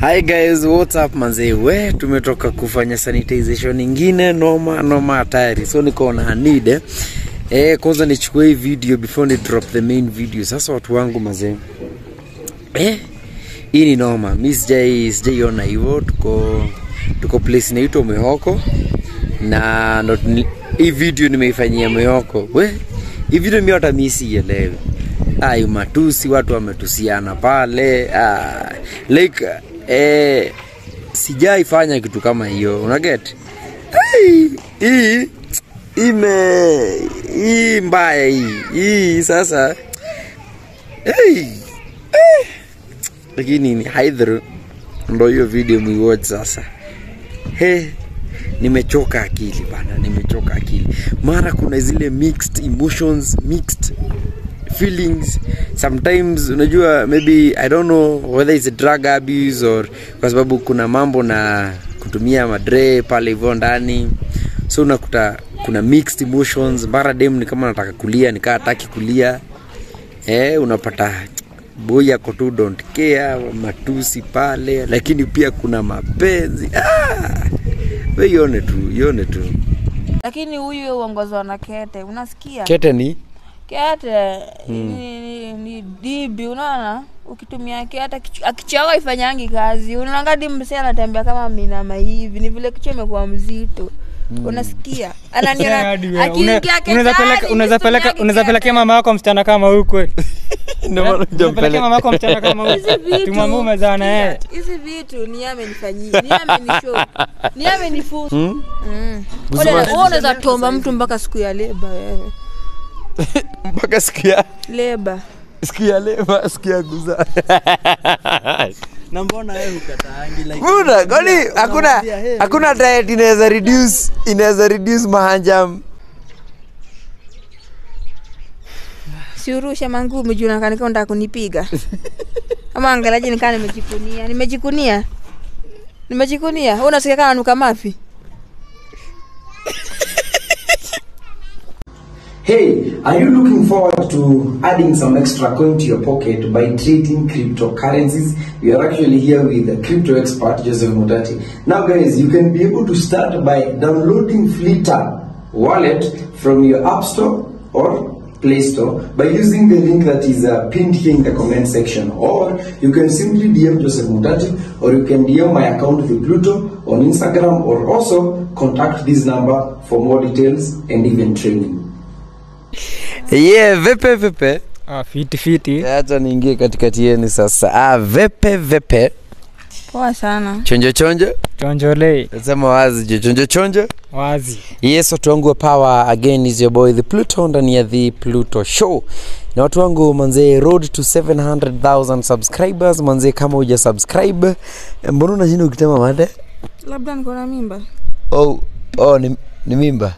Hi guys, what's up manze? We tumetoka kufanya sanitization ingine noma noma hatari. So niko na need eh. Eh, kwanza nichukue hii video before ni drop the main video. Sasa watu wangu manze. Eh, hii ni noma. Mimi sijai sijaiona hivyo. Tuko tuko place inaitwa Mehoko na ndo hii video nimeifanyia Mehoko. We, hii video mimi hata mimi sielewi. Ai, matusi watu wametusiana pale. Ah, like eh, sijaifanya kitu kama hiyo. unaget? Hii ime hii mbaya hii. Hii sasa hey, eh, lakini ni haidhuru ndo hiyo video muiwatch sasa he nimechoka akili bana nimechoka akili mara kuna zile mixed emotions mixed feelings. Sometimes unajua maybe i don't know whether it's a drug abuse or kwa sababu kuna mambo na kutumia madre pale hivyo ndani. So unakuta kuna mixed emotions. Mara dem ni kama nataka kulia nikaa hataki kulia. Eh, unapata boy ako tu don't care matusi pale. Lakini pia kuna mapenzi. Ah! we ione tu ione tu. Lakini huyu uongozwa na kete unasikia? Kete ni kete ni, ni, ni dibi unaona? Ukitumia kiata akichao ifanyangi kazi. Unaanga dimsi anatembea kama minama hivi ni vile kichwa imekuwa mzito. Unasikia? Ananiona Hadi wewe, akiingia una- ketani, unaweza peleka- unaweza peleka unaweza pelekea mama yako msichana kama huyu kweli? Mama yako msichana kama huyu. Hizi vitu, tumwambie umezaa na yeye hizi vitu ni amenifanyia ni yeye amenifusa Mm. Unaweza tomba mtu mpaka siku ya leba wewe mpaka sikia leba. sikia leba sikia guza kuzaa na mbona wewe ukataangi like Buda, kwani hakuna hakuna diet inaweza reduce inaweza reduce mahanjam siurushe mangumi juu nakanika unataka kunipiga? Ama angalaje nikaa nimejikunia? Nimejikunia? Nimejikunia? Wewe unasikia kama nuka mafi Hey, are you looking forward to adding some extra coin to your pocket by trading cryptocurrencies? We are actually here with the crypto expert Joseph Mutati. Now, guys, you can be able to start by downloading Flitter wallet from your App Store or Play Store by using the link that is uh, pinned here in the comment section. Or you can simply DM Joseph Mutati or you can DM my account with Pluto on Instagram or also contact this number for more details and even training. Yeah vepe vepe. Ah, fiti fiti. Hata niingie katikati yenu sasa. Ah, vepe vepe. Poa sana. Chonjo chonjo. Chonjolei Sema wazi je chonjo chonjo. Wazi. Yes watu wangu wa power again is your boy the pluto ndani ya the pluto show. Na watu wangu manzee road to 700000 subscribers. Manzee kama uja subscribe mbona unashinda ukitema mate? Labda niko na mimba. Oh, oh ni, ni mimba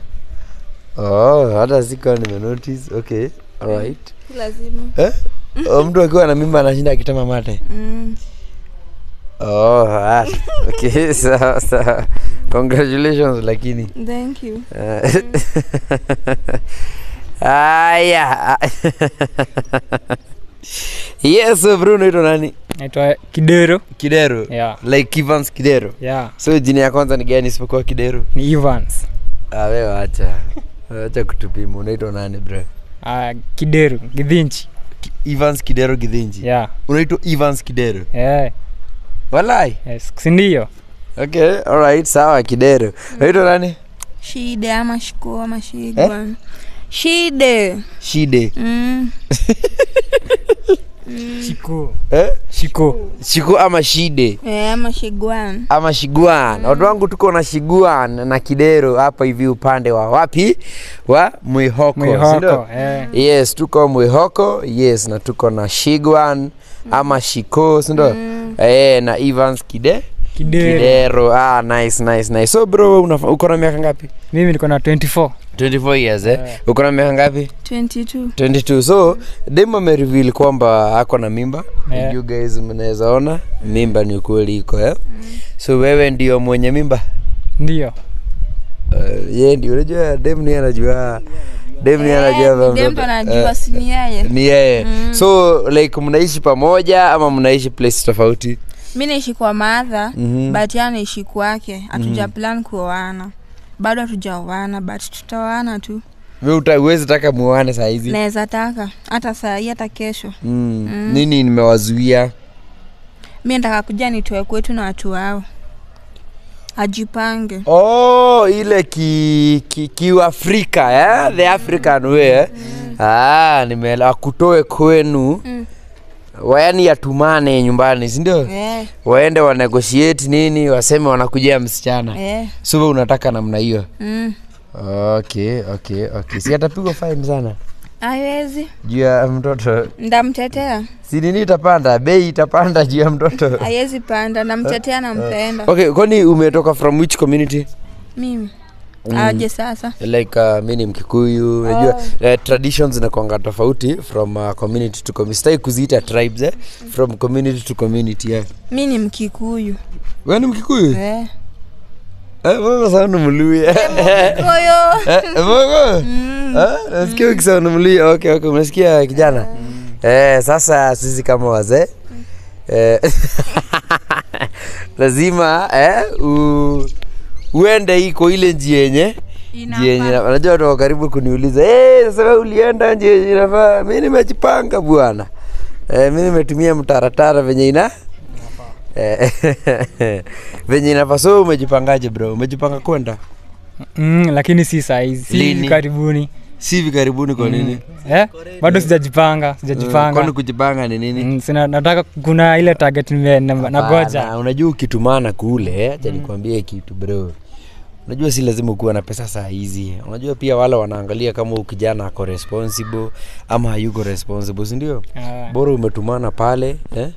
oh, hata sikuwa nimenotice okay alright lazima eh? oh, mtu akiwa na mimba anashinda akitema mate mm. oh, ah, okay sawa sawa congratulations lakini thank you Eh, Aya. yes, bro, unaitwa nani? naitwa kidero Kidero. yeah Like Evans Kidero. yeah So jina ya kwanza ni gani isipokuwa Kidero? ni evans Ah, acha. kutupimu kutupima. Unaitwa nani, bro? Ah, kidero gidhinchi Evans Kidero Githinji. yeah Unaitwa Evans Kidero. yeah Walai. yes sindio Okay, alright, sawa Kidero. Unaitwa nani? shide ama shiko ama shigwa shide Shide. mm. shiko Eh? shiko Shiku ama Shide. eh, ama shigwan ama shiguan. Watu wangu tuko na shiguan na kidero hapa hivi upande wa wapi? Wa mwihoko, si mwihoko eh. yes tuko mwihoko. Yes na tuko na shiguan mm. ama shiko sindo mm. eh, na evans kide. Kidero. Kidero. Ah, nice, nice, nice. so bro uko na miaka ngapi? Mimi niko na 24 24 years eh? uko na miaka ngapi? 22 22 so dem amereveal kwamba ako na mimba. Yeah. you guys mnaweza ona mimba ni ukweli iko eh? Mm. so wewe ndio mwenye mimba? Ndio. Uh, ye ndio. Unajua dem ni anajua dem ni anajua mtoto. anajua Eh, si ni yeye. ni yeye. So like mnaishi pamoja ama mnaishi place tofauti? Mi naishi kwa madha Mhm. but yeye anaishi kwake. Hatuja plan kuoana bado hatujaoana but tutaoana tu we uwezi taka muane sahizi naweza taka hata sahii hata kesho mm. Mm. nini nimewazuia mi nataka kuja nitoe kwetu na watu wao ajipange oh ile ki, ki, kiafrika eh? the african way eh? ah, nimeelewa kutoe kwenu Mm. Wayani yatumane nyumbani sindio eh, waende wanegotiate nini waseme wanakujia msichana. So we unataka namna hiyo? Mm. okay okay okay. Si atapigwa fine sana? Awezi juu ya mtoto. Ndamtetea. Si nini itapanda? Bei itapanda juu ya mtoto. Haiwezi panda. Namtetea nampenda. Okay kwani umetoka from which community? Mimi aje sasa? Like uh, mi ni mkikuyu. Unajua uh, traditions zinakwanga tofauti from uh, community to community. Sitaki kuziita tribes eh? from community to community yeah. mi ni mkikuyu. We ni mkikuyu? Eh. Eh. Eh? Ah, unasikia kijana. Eh, sasa sisi kama wazee eh, lazima eh, u, uende iko ile njia yenye yenye unajua watu wa karibu kuniuliza hey, sasa wewe ulienda njia yenye inafaa? Mi nimejipanga bwana. Eh, mi nimetumia mtaratara venye ina Eh, venye inafaa. So umejipangaje bro? Umejipanga kwenda? Mm, lakini si saizi si karibuni si hivi karibuni kwa nini? Eh? bado sijajipanga kwani sijajipanga kujipanga ni nini? Mm, sina, nataka kuna ile target nagoja. unajua ukitumana kule acha nikwambie kitu bro. Unajua si lazima ukuwa na pesa saa hizi. Unajua pia wale wanaangalia kama ukijana kijana ako responsible ama hayuko responsible sindio yeah. bora umetumana pale eh?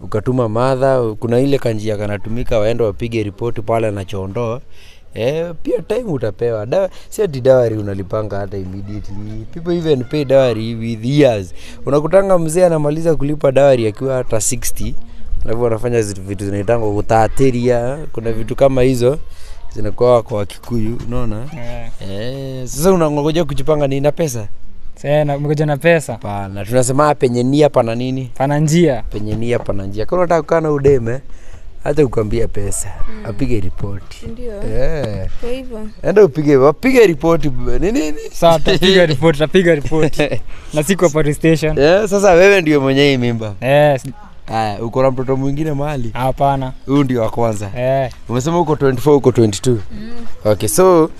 ukatuma madha kuna ile kanjia kanatumika waende wapige ripoti pale nachoondoa Eh, pia time utapewa. Dawa si ati dawari unalipanga hata immediately. People even pay dawari with years. Unakutanga mzee anamaliza kulipa dawari akiwa hata 60 alafu wanafanya vitu zinaitangwa kutaateria kuna vitu kama hizo zinakuwa kwa wakikuyu unaona? Eh. eh, sasa unangoja kujipanga ni na pesa? Sasa mgoja na pesa. Pana tunasema penye nia pana nini? Pana njia. Penye nia pana njia. Kama unataka kukaa na udeme hata ukwambia pesa mm. apige ripoti. Yeah. Eh, kwa hivyo. Enda upige wapige ripoti nini? Saa tapiga ripoti tapiga ripoti. Na siko police station. Yeah, sasa wewe ndio mwenye hii mimba? Yes. Aya, uh, uko na mtoto mwingine mahali? Hapana. Huyu ndio wa kwanza. Eh, umesema uko 24 uko 22 Mm. okay so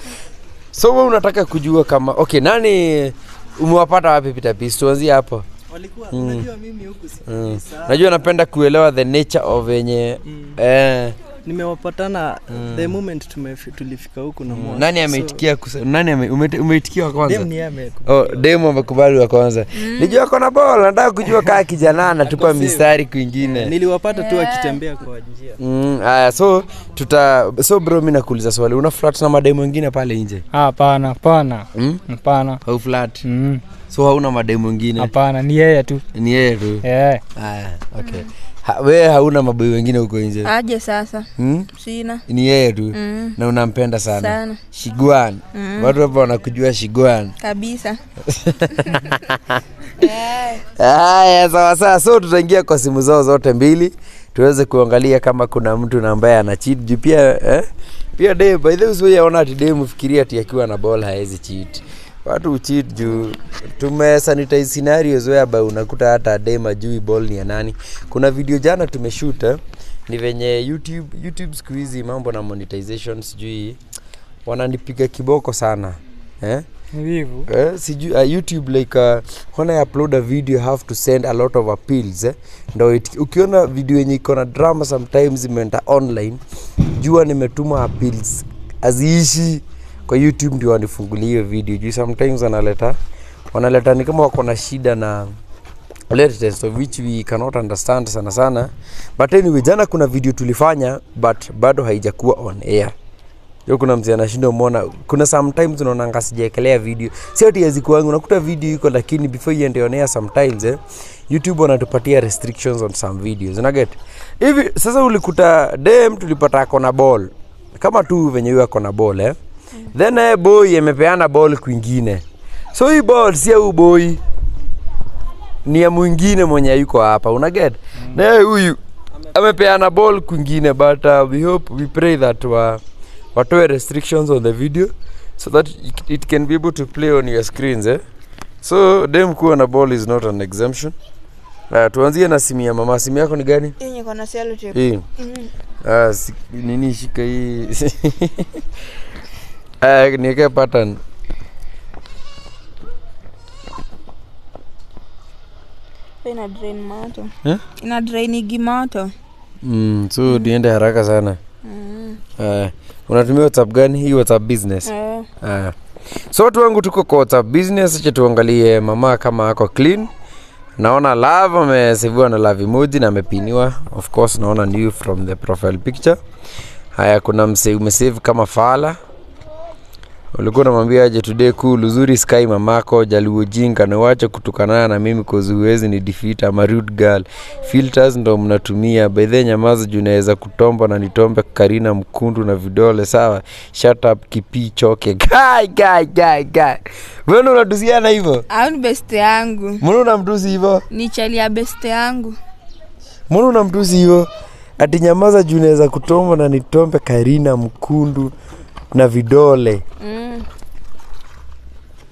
so we unataka kujua kama okay nani umewapata wapi Peter Peace tuanzie hapo walikuwa Mm. unajua mimi huku mm. najua napenda kuelewa the nature of wenye Mm. eh, nimewapatana the moment tumefi- tulifika huku na mwana. nani ameitikia so, nani ame, umete- umeitikia wa kwanza? Dem ame- Oh, demu amekubali wa kwanza. Nijua kona bol nataka kujua kaa kijana anatupa mistari kwingine. Niliwapata tu akitembea kwa njia. Mm, so tuta so bro mi nakuuliza swali. Una flat na mademu wengine pale nje? Hapana hapana. Mm? hapana. Au flat? Mm, so hauna mademu wengine hapana ni yeye tu. Ni yeye tu? Yeah. ah, okay. Mm. ha, we hauna maboi wengine huko nje? Aje sasa. Hmm? sina. Ni yeye tu? Mm. na unampenda sana, sana. Shigwan Mm. watu hapa wanakujua shigwan kabisa. Eh, haya sawa sawa. So tutaingia kwa simu zao zote mbili tuweze kuangalia kama kuna mtu na ambaye ana cheat. Juu pia eh? pia dem by the way usiwaona ati dem fikiria ati akiwa na ball haezi cheat watu uchit juu tume sanitize scenarios whereby unakuta hata dem ajui ball ni ya nani kuna video jana tumeshoot eh? ni venye youtube youtube siku hizi mambo na monetization sijui wananipiga kiboko sana eh? Vivu. Eh, siju, uh, youtube like uh, when i upload a video you have to send a lot of appeals eh? ndo it- ukiona video yenye iko na drama sometimes imeenda online jua nimetuma appeals aziishi kwa youtube ndio wanifungulie hiyo video. Juu sometimes wanaleta wanaleta ni kama wako na shida na latest of which we cannot understand sana sana. But anyway jana kuna video tulifanya but bado haijakuwa on air. Yo kuna mzee anashinda umeona kuna sometimes unaona anga sijaekelea video. Si ati yazikuangu unakuta video iko lakini before iende on air sometimes eh, youtube wanatupatia restrictions on some videos. Una get? Hivi sasa ulikuta dem tulipata ako na ball. Kama tu venye ako na ball eh? Then eh, boy amepeana ball kwingine. So hii ball si ya huyu boy. Ni ya mwingine mwenye yuko hapa. Una get? Na yeye huyu amepeana ball kwingine but uh, we hope we pray that wa, watoe restrictions on the video so that it, it can be able to play on your screens eh? so dem kuwa na ball is not an exemption. Uh, tuanzie na simu ya mama. Simu yako ni gani? Yenye kona sellotape hii. Ah, si, nini shika hii Ah, niweke pattern. Ina drain moto. Eh? ina drainigi moto. Mm, so niende haraka sana. Mm. uh, unatumia whatsapp gani? Hii whatsapp business. Eh. uh. so watu wangu tuko kwa whatsapp business acha tuangalie mama kama ako clean. Naona love ameseviwa na love emoji na amepiniwa. Of course naona new from the profile picture. Haya kuna mse umesave kama fala ulikuwa unamwambia aje today cool uzuri sky mamako jaluo jinga. Na wacha kutukanana na mimi cause huwezi ni defeat ama rude girl filters ndo mnatumia. By the nyamaza juu naweza kutomba na nitombe karina mkundu na vidole. Sawa? Shut up kipi choke guy guy guy guy. Mbona unatusiana hivyo? Au ni best yangu? Mbona unamtusi hivyo? Ni chali ya best yangu. Mbona unamtusi hivyo? Ati nyamaza juu naweza kutomba na nitombe karina mkundu na vidole mm.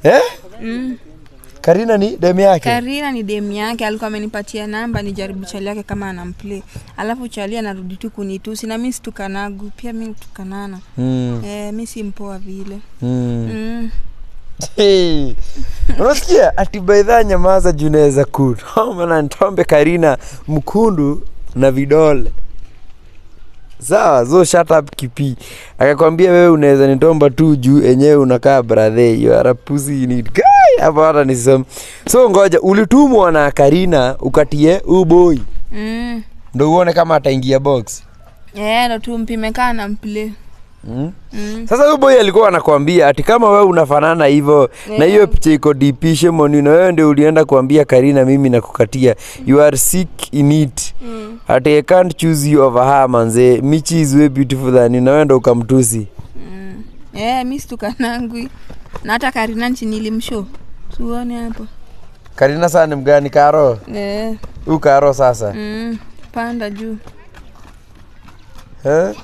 eh? Mm. karina ni dem yake karina ni dem yake alikuwa amenipatia namba nijaribu chali yake kama anamplay alafu chali anarudi tu kunitusi na mi situkanagu pia mi tukanana mm, eh, mi si mpoa vile mm. mm. Hey, unasikia ati baidha nyamaza juu naweza oh, karina mkundu na vidole sawa so shut up kipi. Akakwambia wewe unaweza nitomba tu juu enyewe unakaa brathe you are a pussy you need guy. Hata so ngoja ulitumwa na karina ukatie uboi Mm. ndo uone kama ataingia box. Eh, ndo tumpime kaa na mplay mm? mm. sasa huyo boy alikuwa anakuambia ati kama wewe unafanana hivyo yeah. na hiyo picha iko dipishe Shemoni na wewe ndio ulienda kuambia karina mimi nakukatia you are sick in it Mm. ati i can't choose you over her manze michi is way beautiful than na wewe ndio ukamtusi Mm. Eh, yeah, mimi situkanangwi na hata karina nchi nilimsho tuone hapo karina sasa ni mgani karo eh. yeah. u karo sasa mm. panda juu eh?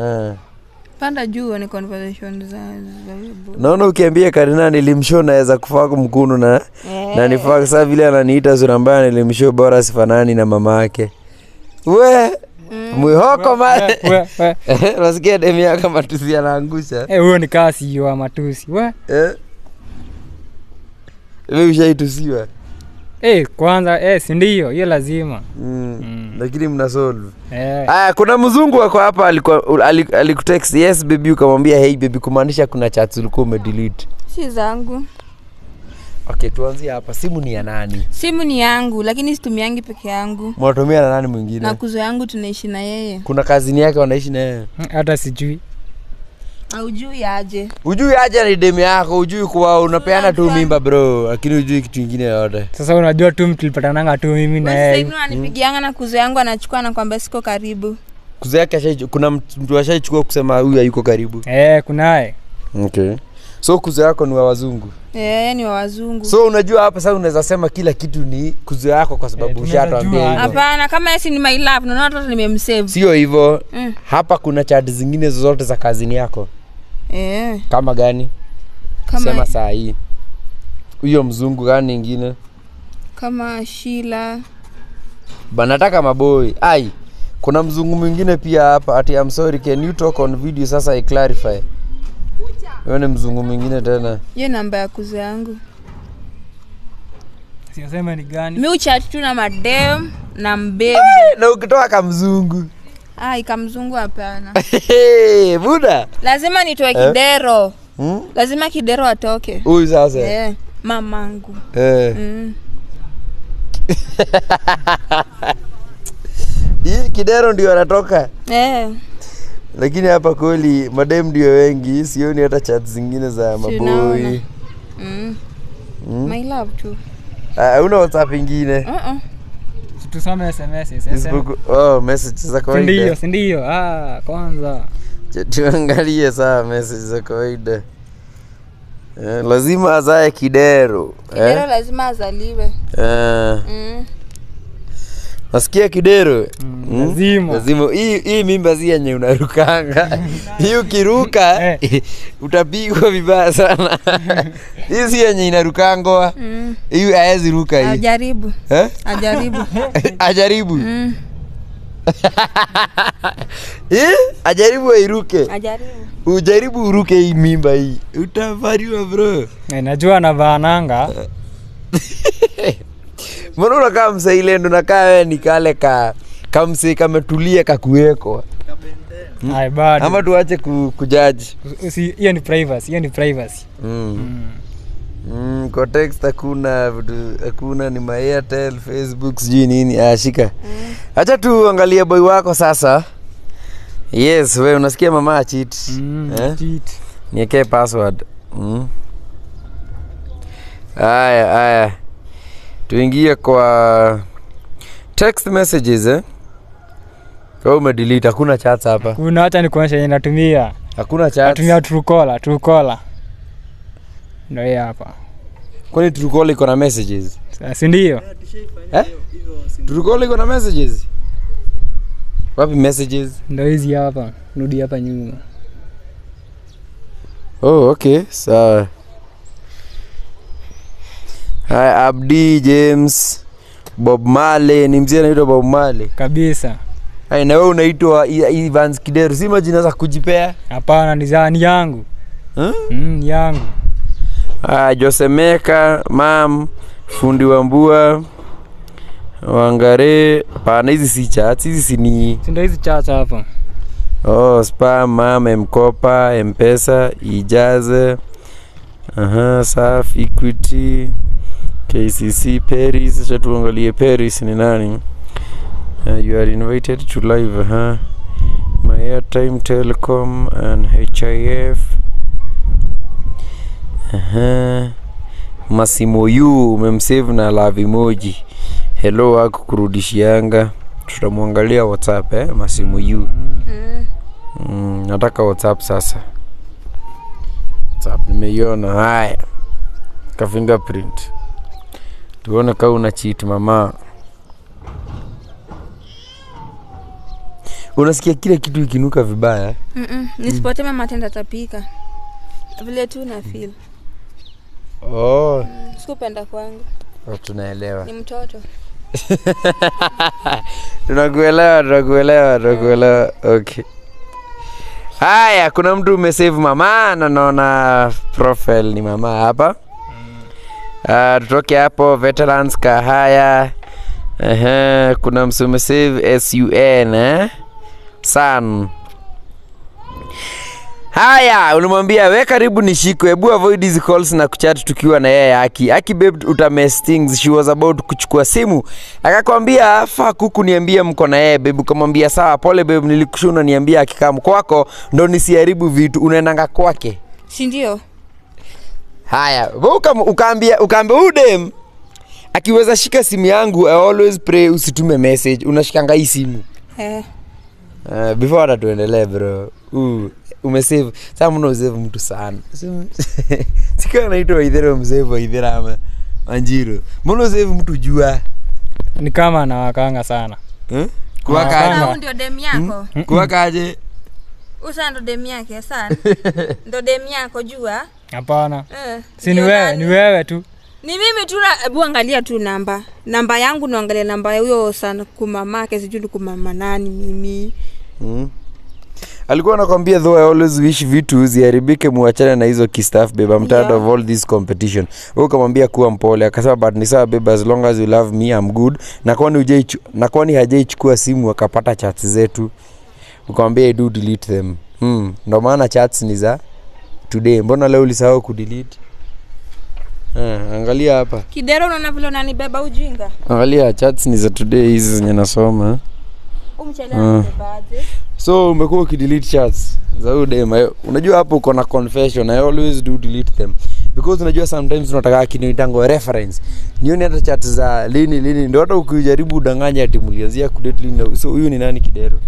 Eh. panda juu ni conversation za, naona ukiambia karina nilimsho naweza kufaa mkunu na Eh. na nifaa sasa vile ananiita sura mbaya nilimsho bora sifanani na mama yake we mwihoko ma We- we- we. nasikia demi yako matusi anaangusha Eh, huyo ni kasi wa matusi we eh? we ushaitusiwa Eh, kwanza eh, si ndio? Hiyo lazima. Mm. Mm. lakini mna solve. Eh. aya kuna mzungu wako hapa alikutext yes baby ukamwambia hey baby kumaanisha kuna chats ulikuwa umedelete. Si zangu. Okay tuanzie hapa. Simu ni ya nani? Simu ni yangu lakini situmiangi peke yangu. Mwatumia na nani mwingine? na kuzo yangu tunaishi na yeye. Kuna kazini yake wanaishi na yeye? Hata sijui aujui aje? Ujui aje ni demu yako ujui kuwa unapeana tu mimba bro lakini ujui kitu kingine yote. sasa unajua tu tulipatananga tu mimi na yeye. Wewe ananipigianga na kuzo yangu anachukua na kwamba siko karibu. Kuzo yake kuna mtu ashaichukua kusema huyu hayuko karibu. Eh, kunaye. Okay. So kuzo yako ni wa wazungu? Yeah, ni wa wazungu. So unajua hapa sasa unaweza sema kila kitu ni kuzo yako kwa sababu Eh, tunaweza ushatwambia hivyo. Hapana kama yesi ni my love naona hata nimemsave. Sio hivyo. Mm. hapa kuna chat zingine zozote za kazini yako eh, kama gani? Kama, sema saa hii huyo mzungu gani ingine? Kama shila banataka maboi ai kuna mzungu mwingine pia hapa. Ati I'm sorry can you talk on video? Sasa i clarify. Huyo ni mzungu mwingine tena. Hiyo namba ya kuzo yangu. Ni gani. Mi uchati tu na madem na mbebe na ukitoa kamzungu ai kamzungu hapana buda lazima nitoe Eh? kidero Hmm? lazima kidero atoke huyu sasa eh, mamangu Eh. mm. hii kidero ndio anatoka eh, lakini hapa kweli madem ndio wengi sioni hata chat zingine za maboi mm. Mm. my love tu Ah, una whatsapp ingine uh-uh. Tusome sms oh, sindio sindio ah, kwanza. Tuangalie saa message za kawaida. Eh, lazima azae kidero kidero eh? lazima azaliwe. Eh, mm. Nasikia kidero Mm, lazima. lazima hii hii mimba si yenye unarukanga hii ukiruka utapigwa vibaya sana hii si yenye inarukangwa Mm. hii haezi ruka hii Ajaribu. Eh? Ajaribu. ajaribu Mm. Eh? ajaribu airuke ujaribu uruke hii mimba hii utavariwa bro Eh, najua navaananga mbona unakaa msailendo nakaa wewe ni kale ka kamsi kametulia kakuwekwa Ay, bado ama tuache ku, kujaji Usi- hiyo ni privacy hiyo ni privacy mm. Mm, kwa text hakuna vitu hakuna ni Airtel, facebook sijui nini ashika. Mm. Acha tuangalie boy wako sasa yes we unasikia mama achit Mm, eh? cheat. niekee password mm. aya aya tuingie kwa text messages eh? Kama umedelete hakuna chats hapa. Kuna hata nikuonyesha yenye natumia. Hakuna chats. Natumia trukola trukola Ndio hii hapa. Kwani Truecaller iko na messages? Si ndio? Eh? Truecaller iko na messages? Wapi messages? Ndio hizi hapa. Rudi hapa nyuma. Oh okay. Sawa haya abdi james bob male ni mzee anaitwa bob male kabisa. Hai, na wewe unaitwa Evans Kideru, si majina za kujipea? Hapana ni yangu. Huh? mm, yangu. Ah, Josemeka, mam, fundi wa mbua, wangare. pana hizi si chats, hizi si ni ndo hizi chacha hapa? Oh, spam, mam, mkopa, mpesa, ijaze, aha, uh -huh, saf, equity, KCC, Paris. Acha tuangalie Paris ni nani. Uh, you are invited to live, huh? My airtime, Telecom and HIF. Masimo Masimoyu umemsave na love emoji. Hello wako kurudishianga. Tutamwangalia WhatsApp eh, Masimoyu. Mm. Mm, nataka WhatsApp sasa. WhatsApp nimeiona. Haya, ka fingerprint tuone kama una cheat mama. Unasikia kile kitu ikinuka vibaya? Mm-mm. Nisipotee mama tenda tapika vile tu na feel. Oh, Mm, sikupenda kwangu. Oh, tunaelewa. ni mtoto. Tunakuelewa tunakuelewa tunakuelewa. Okay. Haya kuna mtu umesave mama? Na naona profile ni mama hapa uh, tutoke hapo veterans kahaya Ehe, kuna msi umesave sun eh? san. Haya ulimwambia we karibu nishikwe. Hebu avoid hizi calls na kuchat tukiwa na yeye aki. Aki babe utamess things. She was about kuchukua simu. Akakwambia fa kuku niambia mko na yeye babe. Ukamwambia sawa pole babe nilikushuna niambia akikaa kwako ndo nisiharibu vitu. Unaendanga kwake? Sindio haya ukaambia ukaambia udem akiweza shika simu yangu I always pray usitume message. Unashikanga hii simu. Eh. Uh, before hata tuendelee bro. Uh, umesave. Saa mna usave mtu sana. Sikiwa naitwa waithera umsave waithera ama wanjiro mbona usave mtu jua? Ni kama anawakanga sana. Eh? Kuwakaje? Ndio dem yako? Kuwakaje? Usa ndo dem yake sana ndo dem yako jua hapana. Eh. si ni wewe ni wewe tu. Ni mimi tu na- hebu angalia tu namba. Namba yangu naangalia namba ya huyo sana kumamake sijui ni kumama nani mimi. Mm. alikuwa anakwambia though I always wish vitu ziharibike muachane na hizo kistaff babe I'm tired Yeah. of all this competition. Wewe ukamwambia kuwa mpole akasema but ni sawa babe as long as you love me I'm good. Na kwani hujaichu- na kwani hajaichukua simu akapata chats zetu. Ukamwambia do delete them. Mm, ndo maana chats ni za today. Mbona leo ulisahau kudelete Eh, angalia hapa. Kidero unaona vile unanibeba ujinga? Angalia chats ni za today hizi zenye nasoma. Umchelewa nibebaje so umekuwa ukidelete chats. Za huyu dem unajua hapo uko na confession i always do delete them. Because unajua sometimes unataka kinitango reference. Nioni hata chat za lini lini. Ndio hata ukijaribu udanganya ati mlianzia kudate lini. So huyu ni nani kidero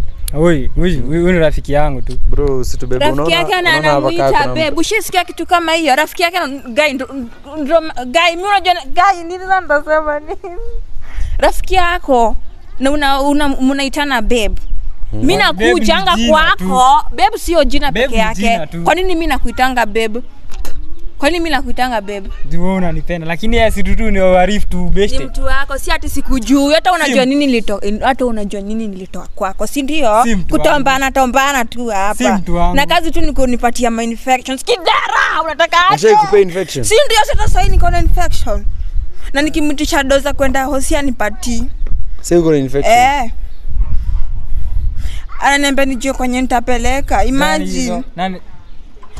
huyu ni rafiki yangu tu. Bro usitubebe rafiki yake ana- anamuita bebu shisikia kitu kama hiyo? Rafiki yake ndo- mi unajua gai nini ndasema nini? Rafiki yako na una, una, mnaitana babe. Mi Babe nakujanga kwako. Babe sio jina peke yake. kwa nini mi nakuitanga babe kwa nini mi nakuitanga babe? Ndio wewe unanipenda lakini yeye si tutu ni warifu tu ni mtu wako si ati sikujui hata unajua nini nilito hata unajua nini nilitoa kwako si ndio? Kutombana tombana tu hapa. Na kazi tu ni kunipatia ma infections. Kidara unataka aje? Ashai kupea infection? si ndio sasa sasa niko na infection. Na nikimtisha doza kwenda hosia anipati. Sasa uko na infection. eh. Ananiambia nijue kwenye nitapeleka. Imagine. Nani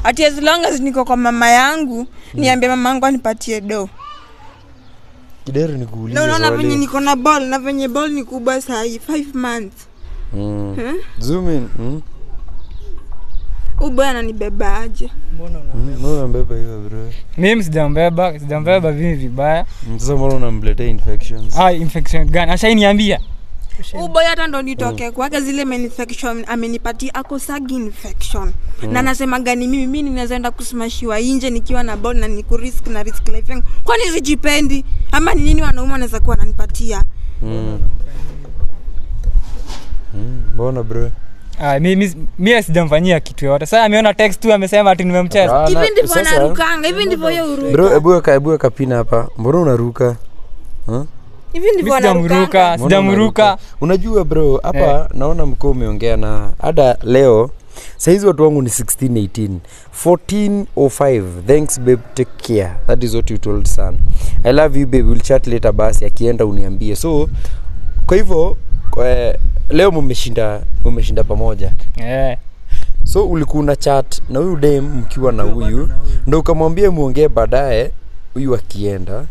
ati as long as niko kwa mama yangu niambie mama yangu anipatie do Kidero nikuulize no, unaona venye niko na ball na venye ball ni kubwa sahii five months Mm. Hmm? Zoom in. Mm. ubwana mbona una Mm. Mbona unambeba hiyo bro? mimi sijambeba sijambeba vivi vibaya Mm, Sasa mbona unamletea infections? ah infection gani ashainiambia uboy hata ndo nitoke mm. kwake zile men infection amenipatia akosagi infection mm. na nasema gani mimi mi ninaweza enda kusimashiwa inje nikiwa na bol na nikurisk na risk life yangu kwani sijipendi ama ni nini wanaume wanaweza kuwa wananipatia Mm. Mm, Mbona bro? ah mimi mi sijamfanyia kitu yote sasa ameona text tu amesema ati nimemcheza hivi ndivyo anarukanga hivi ndivyo yo Bro, uruka ebu weka ebu weka pina hapa. Mbona unaruka? Huh? Hivi ndivyo sijamruka sijamruka? Unajua bro, hapa yeah. naona mkoo umeongea na hata leo saizi watu wangu ni 16 18 1405 thanks babe take care. That is what you told son. I love you babe. We'll chat later basi. Akienda uniambie. So kwa hivyo kwa, leo mumeshinda mumeshinda pamoja. Eh. So ulikuwa una chat na huyu dem mkiwa na huyu. ndo ukamwambia muongee baadaye huyu akienda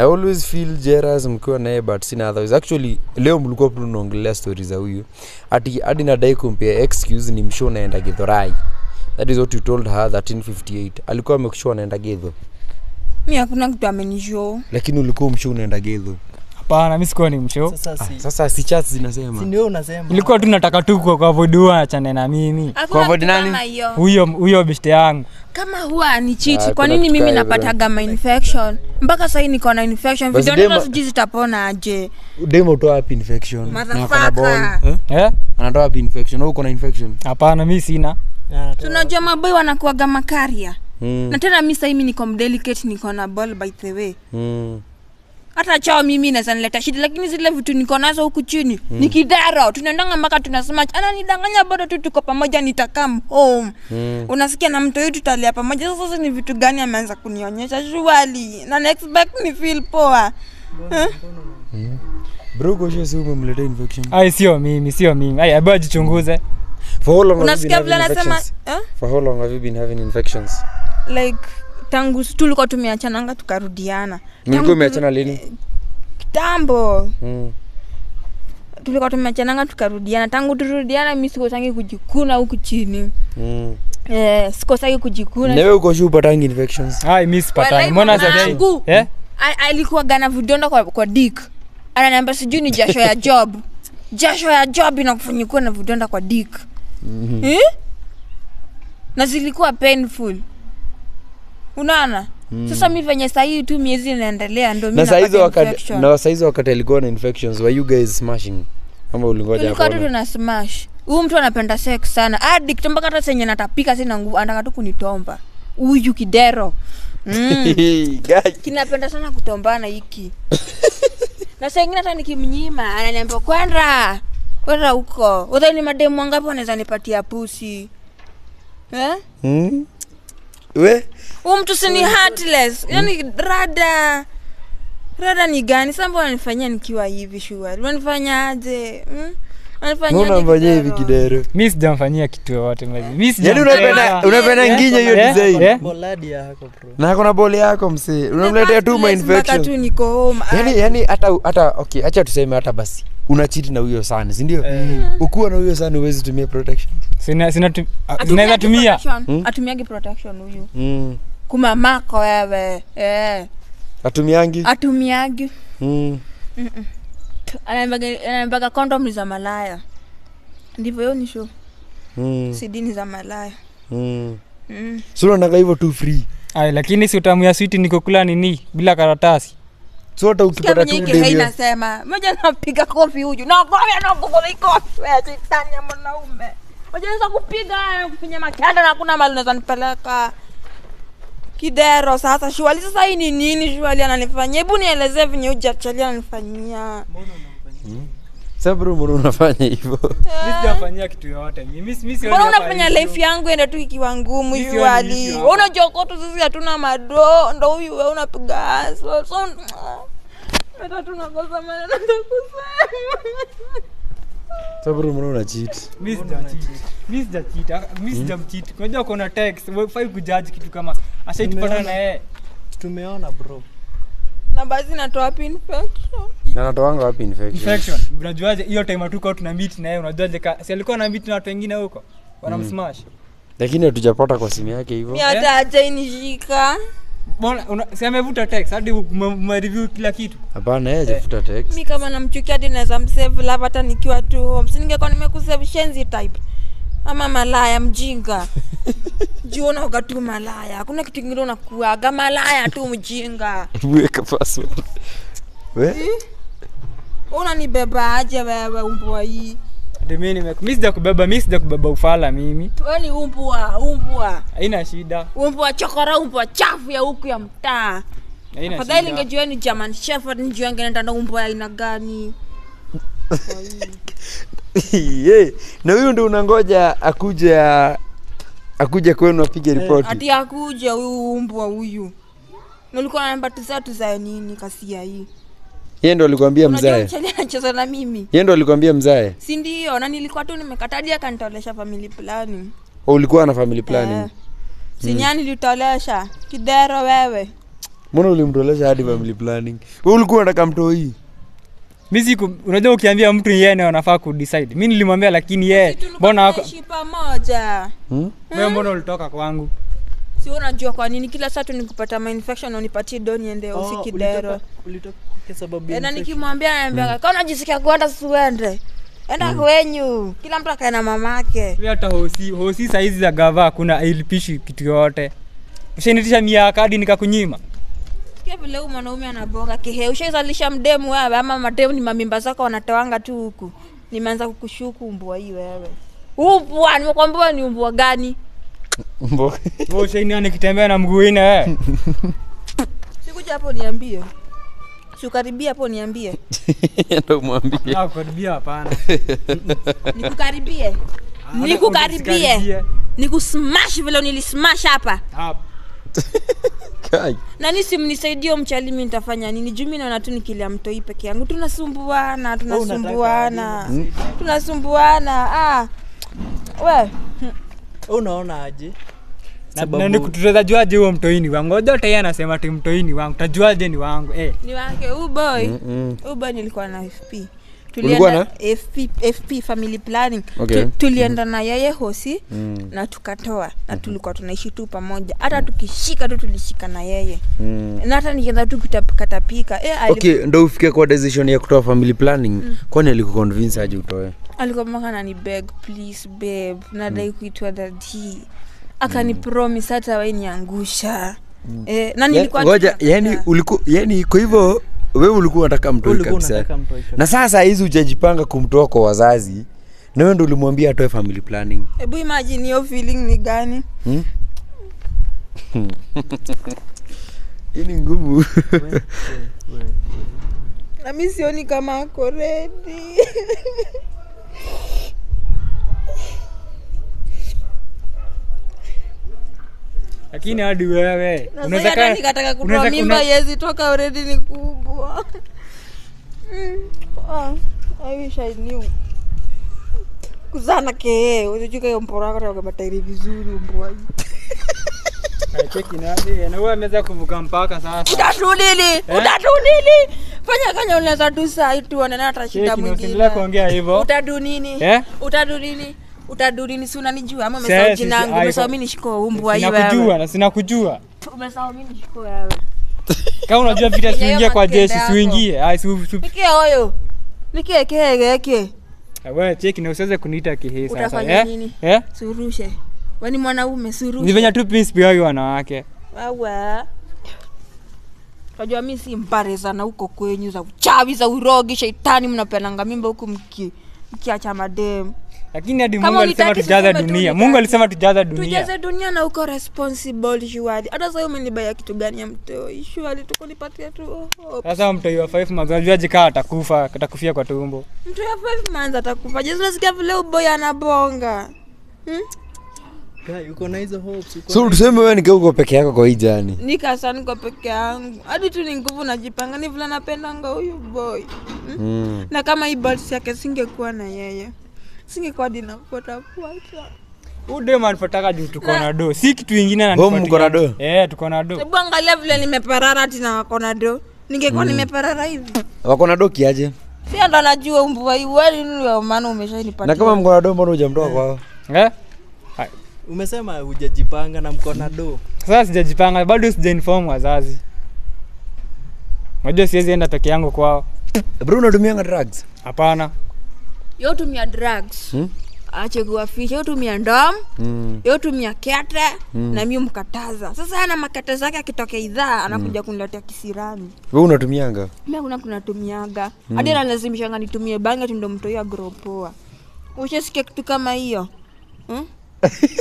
i always feel jealous mkiwa naye but sina otherwise. Actually leo mlikuwa tu mnaongelea stories za huyu. Ati hadi nadai kumpia excuse ni msho naenda githorai that is what you told her 1358 alikuwa amekushua anaenda githo. Mimi hakuna kitu amenishow. Lakini ulikuwa msho unaenda gedho hapana mi sikuwa ni msho sasa si, sasa si chats zinasema. Si ndio unasema? Ilikuwa tu nataka tu kwa kwa vodua achane na mimi. Kwa kitu nani? huyo huyo beshte yangu. Kama huwa ni Ah, chiti kwa nini mimi napataga ma infection? Mpaka sahii niko na infection. Vidonda sijui zitapona aje. Demo toa wapi infection? Eh? eh? Anatoa wapi infection? Au uko na infection? Hapana mi sina. Na, tunajua maboi wanakuaga makaria. Mm. na tena mi sahii mi niko mdelicate niko na ball by the way. Mm. Hata chao mimi naweza nileta shida lakini zile vitu niko nazo huku chini mm. ni kidaro tunaendanga mpaka tunasema ananidanganya bado tu tuko pamoja nitakam home. Mm. unasikia na mtu huyu tutalia pamoja. Sasa ni vitu gani ameanza kunionyesha? Shuali na next back ni feel poa. Eh? bro koshe si umemletea infection? Ai sio mimi sio mimi. Ai abaya jichunguze. for how long have you been unasikia vile having anasema infections? for how long have you been having infections? Like tangu tulikuwa tumeachananga tukarudiana. Mlikuwa umeachana lini? Kitambo. Mm. tulikuwa tumeachananga tukarudiana. Tangu turudiana mi sikosangi kujikuna huku chini. Mm. eh, sikosangi kujikuna. Newe uko upatangi infections? Hai mi sipatangi mbona mwanangu. sasa eh? alikuwa gana vidonda kwa, kwa dik ananiambia sijui ni jasho ya job. Jasho ya job inakufanya kuwa na vidonda kwa dik mm-hmm. eh? na zilikuwa painful unaona? Mm. sasa mi venye sahii tu miezi inaendelea ndo na saizi wakati na saizi wakati alikuwa na infections were you guys smashing? Ama ulingoja tu tuna smash. Huyu mtu anapenda sex sana. Addict mpaka hata senye natapika sina nguvu anataka tu kunitomba. Huyu kidero. Mm. Kinapenda sana kutombana hiki. Na saa ingine hata nikimnyima ananiambia kwenda kwenda huko. Udhani mademu wangapi wanaweza nipatia pusi eh? Mm. we huu mtu si ni heartless. Yani rada rada ni gani? Sambo mbona wanifanyia nikiwa hivi shuari? Wanifanyaje mm? Unamfanyia hivi kidero? mi sijamfanyia kitu yoyote sijampenda. unapenda unapenda Eh? nginya hiyo Eh? design? Eh? boladi yako bro. Na kuna boli yako msee. Unamletea tu ma Heartless mpaka tu niko home. Yani yani hata hata okay acha tuseme hata basi. Unachiti na huyo sana si ndio? Ukuwa na huyo sana uwezi tumia protection. Sina- sina tu- ah, tunaweza tumia. Hmm? atumiagi protection huyu. Mm. Kumamako wewe eh. atumiangi? Atumiangi. mm. Anaambiaga kondom ni za malaya. Ndivyo hiyo ni show. Mm. sidini za malaya. Mm. mm. unaonanga hivyo tu free? Lakini si utamu ya switi nikokula nini? Bila karatasi. Ukipata tu moja napiga kofi shetani ya mwanaume. Kupiga kufinya makanda na hakuna mali unaweza nipeleka kidero sasa. Shuali sasa hii ni nini shuali ananifanyia? Hebu nielezee venye hujachali ananifanyia. Sasa bro mbona unafanya hivyo? Mimi sijafanyia kitu yoyote. Mimi mimi mi sioni mbona unafanya life yangu ende tu ikiwa ngumu hivi wali Wewe unajoko tu sisi hatuna mado ndo huyu wewe unapiga haso so hata tunakosa maneno za kusema Bro mbona una cheat? Mi sijacheat. mi sijacheat. mi sijamcheat. unajua kuna text? Fai kujaji kitu kama ashaitupata na yeye tumeona bro. Na basi natoa wapi? Infection. Na natoanga wapi infection? Infection. Unajuaje? Hiyo time hatuko tuna meet na yeye unajuaje ka si alikuwa na meet na watu wengine huko? Wanamsmash. Lakini hatujapata kwa simu yake hivyo. Hata hajainishika mbona una- si amevuta text hadi umereview kila kitu? Hapana yeye hajavuta text. Mimi kama namchukia hadi naweza msave love hata nikiwa tu home. Siningekuwa nimekusave shenzi type. Ama malaya mjinga. Jiona unaoga tu malaya. Hakuna kitu kingine unakuaga. Malaya tu mjinga. Weka password. Wewe? unanibeba aje wewe umbwa hii Hadi mi sija kubeba sijakubeba mi sijakubeba ufala mimi. Weni umbwa umbwa. Haina shida. Umbwa chokora umbwa chafu ya huku ya mtaa. Haina afadhali shida. ningejua ni german shepherd nijua ngeenda umbwa umbua aina gani. Ye, na huyu ndio unangoja akuja akuja kwenu apige ripoti? Ati akuja huyu umbwa huyu. Nilikuwa namba tisa za nini kasia hii yeye ndo alikwambia mzae. anacheza na mimi. Yeye ndo alikwambia mzae. Si ndio? Na nilikuwa tu nimekatadia akanitolesha family planning. Au ulikuwa na family planning? Eh. sinyani nilitolesha? Kidero wewe. Mbona ulimtolesha hadi family planning? Wewe ulikuwa unataka mtoi Mimi siku unajua ukiambia mtu yeye ndiye anafaa kudecide. Mi nilimwambia lakini yeye mbona wako pamoja. Hmm? wewe mbona ulitoka kwangu si unajua kwa nini kila saa tu nikupata mainfection unipatie do niende Oh, usi kidero. ulitoka- ulitoka kwa sababu ya Eh, na nikimwambia naambia kama unajisikia kuenda suende enda mm. kwenyu. Kila mtu akae na mamake. Hata hosi hosi saizi za gava kuna ailipishi kitu yote ushanitisha miaka hadi nikakunyima. Sikia vile huyu mwanaume anaboga kihe ushaizalisha mdemu wewe ama mademu ni mamimba zako wanatoanga tu huku. Nimeanza kukushuku mbwa hii wewe. Umbwa nimekwambia ni umbwa gani Mbo- wewe ushaini nikitembea na mguu ine wewe sikuja hapo niambie. Siukaribia hapo niambie. Ndio mwambie Ah, kukaribia hapana. Nikukaribie. Nikukaribie. nikusmash vile nilismash hapa. Hapa. Kai. nani simnisaidie mchali mimi nitafanya nini? Jumi naona tu nikilia mtoi peke yangu. Tunasumbuana tunasumbuana. tunasumbuana. Ah. we Wewe unaona aje? Na- Sababu- na ni tutajuaje huo mtoini wangu? Yeye anasema ti mtoini wangu. Tajuaje ni wangu? Eh. ni wake uboy boy. Mm-mm. uboy nilikuwa na fp tulienda FP, fp family planning. Okay. Na yeye hosi Mm. na tukatoa na tulikuwa tunaishi tu pamoja. Hata tukishika tu tulishika na yeye. Mm. na hata nikienda tu kutapikatapika e, okay ndo ufike kwa decision ya kutoa family planning. Kwani alikuconvince aje utoe alikuwa mpaka nani beg please babe. Nadai kuitwa dadi akani promise hata wainiangusha eh, na nilikuwa yani uliku yani kwa hivyo we ulikuwa unataka mtoi kabisa. na sasa hizi ujajipanga kumtoa kwa wazazi na wewe ndo ulimwambia atoe family planning. Hebu imagine hiyo feeling ni gani? Hmm? hii ni ngumu. We- we- we- na mi sioni kama ako redi lakini hadi wewe nikataka kutoa mimba yezi toka uredi ni kubwa. Ah, I wish I knew. kuzana kee usijuka hiyo mporaka matairi vizuri umbwai ameweza kuvuka mpaka sasa utatudili utatudili fanya kanya unaweza tu sai tuone na mwingine. usiendelee kuongea hivyo. Utadu nini? Eh? utadu nini? Utadu nini? Si unanijua ama Sasa, umesahau jina yangu umesahau mimi nishiko umbwa hii sinakujua na sinakujua. Umesahau mimi nishiko wewe. Kama unajua vita siingie kwa jeshi siuingie. Ai, si- nikie hoyo nikie kegeke wewe cheki na usiweze kuniita kihi sasa Utafanya eh? nini? eh? Surushe weni mwanaume ni surushe venye tu prince pia wanawake. Wawa tajua mi si mbare sana huko kwenyu za uchawi za urogi shaitani mnapenanga mimba huku mki mkiacha madem. Lakini hadi mungu alisema tujaza dunia. mungu alisema tujaza dunia. Tujaze dunia na uko responsible shuali hata sasa umenibaya kitu gani ya mtoi? Shuali tukunipatia tu hope. sasa mtoi wa five months unajuaje kaa atakufa atakufia kwa tumbo? Mtu wa five months atakufa. Je unasikia vile uboy anabonga hmm? So tuseme wewe nikeuko uko peke yako kwa hii jani nikasa niko peke yangu. Hadi tu ni nguvu najipanga. Ni vile napendanga huyu boy. Hmm? mm. na kama hii balls yake singekuwa na yeye. Singekuwa dinafuatafuata udem anipataka juu tuko na do si kitu ingine mko na do? eh tuko na do hebu angalia vile nimeparara tina wako na do ningekuwa nimeparara hivi. Wako na do kiaje? Pia ndo najua mvua iweli maana na kama mko na do mbona hujamtoa kwao? Eh umesema hujajipanga na mko na do. Sasa sijajipanga bado sijainform wazazi. Unajua siwezi enda peke yangu kwao. Bro unatumianga drugs? Yo yotumia drugs. Hmm? achekuwafisha yotumia ndom. Mm. yotumia kete. Na mi mkataza sasa ana makete zake akitokea idhaa anakuja mm. kuniletea kisirani. We unatumianga? Mi hakuna kunatumiaga. Hadi analazimishanga nitumie bangi tindo mtoia gropoa agropoa ushasikia kitu kama hiyo? Hmm?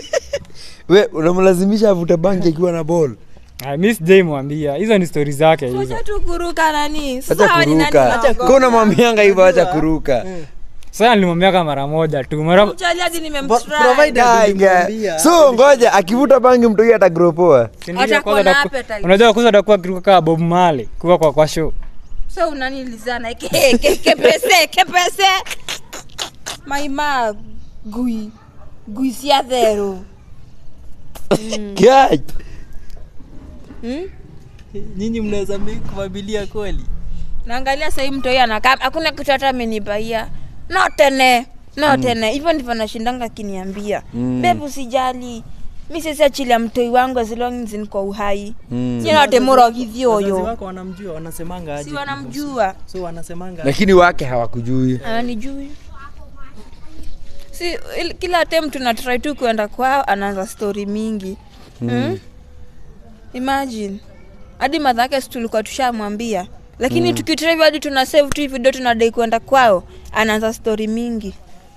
we unamlazimisha avute bangi akiwa na ball? Ah, mi sijaimwambia hizo ni stori zake hizo. Acha tu kuruka nani? Acha sasa hawa ni nani unamwambianga hivyo? Acha kuruka. Sasa nilimwambiaka mara moja tu. Mara Mchali hadi nimemtry. so ngoja akivuta bangi atagropoa? Atakuwa kwanza na unajua kwanza atakuwa kiruka kaa bob male kuwa kwa kwa show. So unanilizana. Ke, ke, kepese kepese. Maima gui gui theru hmm? nyinyi mnaweza make familia kweli? Naangalia sahii huyu anakaa hakuna kitu hata amenibaia no tene no tene. Hivyo ndivyo nashindanga akiniambia. Mm. bebu sijali. mi sisi achilia mtoi wangu as long as niko uhai. Mm. sina temurogithia wazazi uyu wako wanamjua wanasemanga aje si wanamjua. So wanasemanga lakini wake hawakujui. Ananijui si il- kila tem tunatrai tu kuenda kwao anaanza stori mingi mm. mm? imagine hadi madha yake tulikuwa tushamwambia lakini mm. tukitrive hadi tuna save tu video tunadai kwenda kwao anaanza stori mingi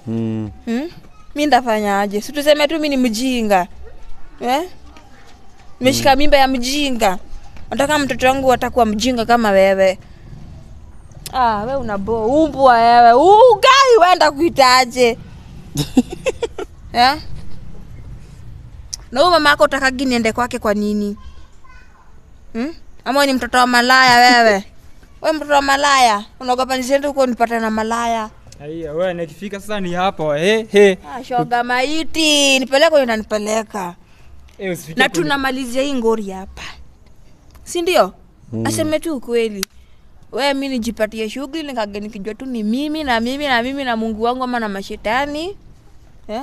mm. Mm? mi ndafanyaje si tuseme tu mi ni mjinga eh? meshika mimba ya mjinga nataka mtoto wangu atakuwa mjinga kama wewe ah, we unabo umbwa wewe ugai wenda kuitaje eh? na huyu mama yako utakagi niende kwake kwa nini? Hmm? ama ni mtoto wa malaya wewe? We mtoto wa malaya. Unaogopa nisiende huko nipate na malaya. Aiya we nikifika sasa ni hapo he he Ah, shoga maiti. Nipeleke unanipeleka Eh, usifike na tunamalizia hii ngori hapa. Si ndio? Mm. aseme tu ukweli. We mi nijipatie shughuli nikage nikijua tu ni mimi na mimi na mimi na mungu wangu ama na mashetani eh?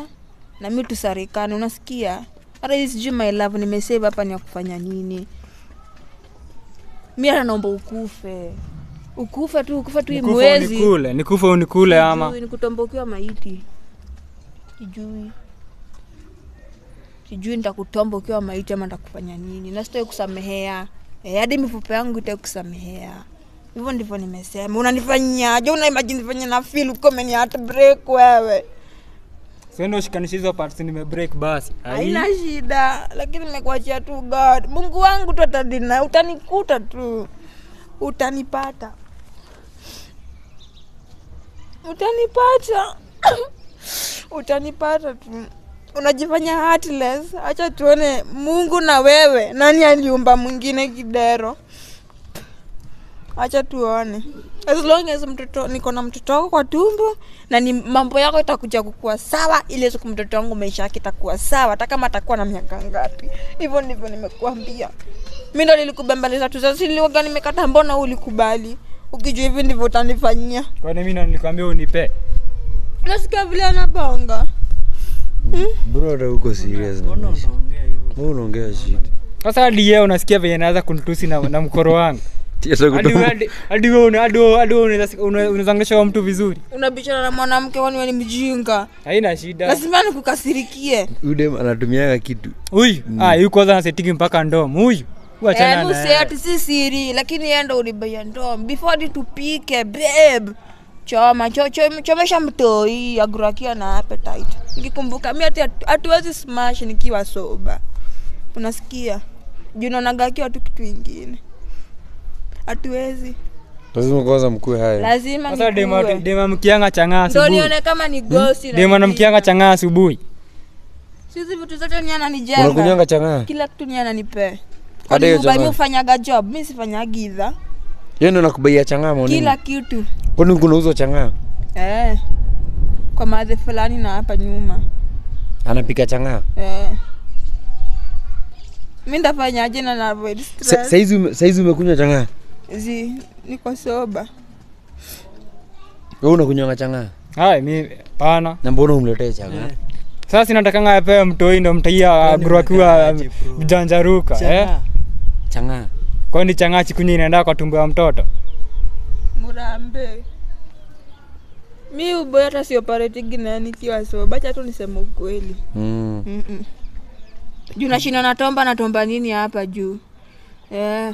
na mi tusarikane unasikia? Hata hii sijui my love nimesave hapa ni ya kufanya nini? Mi hata naomba ukufe. Ukufe tu ukufe tu hii nikufa mwezi. unikule ama? nikutombokiwa maiti. Sijui. Sijui nitakutomba ukiwa maiti ama nitakufanya nini. Na sitoi kusamehea. Eh, hadi mifupa yangu itaki kusamehea. Hivyo ndivyo nimesema. Unanifanyaje? Unaimajini fanya na fil ukomeni hata break wewe ushikanisha hizo parts nimebreak basi haina shida lakini nimekuachia tu god. Mungu wangu tu atadina utanikuta tu. Utanipata. Utanipata. Utanipata tu. Unajifanya heartless. Acha tuone mungu na wewe. Nani aliumba mwingine kidero acha tuone. As long as mtoto niko na mtoto wako kwa tumbo na ni mambo yako itakuja kukua sawa ili siku mtoto wangu maisha yake itakuwa sawa hata kama atakuwa na miaka ngapi. Hivyo ndivyo nimekuambia. Mi ndo nilikubembeleza tu. Sasa niliwaga nimekata mbona ulikubali? Ukijua hivi ndivyo utanifanyia. Kwani mi nilikwambia unipe? Nasikia vile anabonga bro hata uko serious na unaongea hivyo? Wewe unaongea shit? Sasa hadi yeye unasikia venye naweza kunitusi na, na mkoro wangu hadi mtu vizuri. Unabichana na mwanamke wani wani ni mjinga? Haina shida. Lazima nikukasirikie. Udem dem anatumiaga kitu. Huyu ah, yu kwanza nasetiki mpaka ndom. Huyu Wachana ati si siri lakini enda ulibaia ndom. Before tupike babe. Choma cho, cho, chomesha mtoi agurakia na appetite. Nikikumbuka mi ati hatu- hatuwezi smash nikiwa soba unasikia? Junaonagakiwa tu kitu ingine hatuwezi. Lazima kwanza mkue hayo lazima Sasa dema dema mkianga chang'aa asubuhi. ndio nione kama ni ghost hmm? Dema na mkianga chang'aa asubuhi. sisi vitu zote ni ananijenga. Unakunyanga chang'aa? Kila kitu ni ananipee hadi hiyo mi mimi ufanyaga job? Mimi sifanyagi idha yeye ndo nakubaia chang'aa mwanangu kila kitu. Kwani kunauzwa chang'aa? Eh. kwa madhe fulani na hapa nyuma. Anapika chang'aa? Eh. mimi ndafanyaje na na saizi saizi umekunywa chang'aa zi niko soba Wewe unakunywanga chang'aa Hai mi pana. na mbona umletee chang'aa Sasa sinatakanga apewe mtoi ndo mtaia bro akiwa bro? mjanjaruka eh? Chang'aa. Kwa Kwani chang'aa chikunyi inaenda kwa tumbo ya mtoto. murambe mi uboy hata sioparetigi naye nikiwa soba acha tu niseme ukweli mm. Mm-mm. juu nashinda natomba natomba nini hapa juu eh.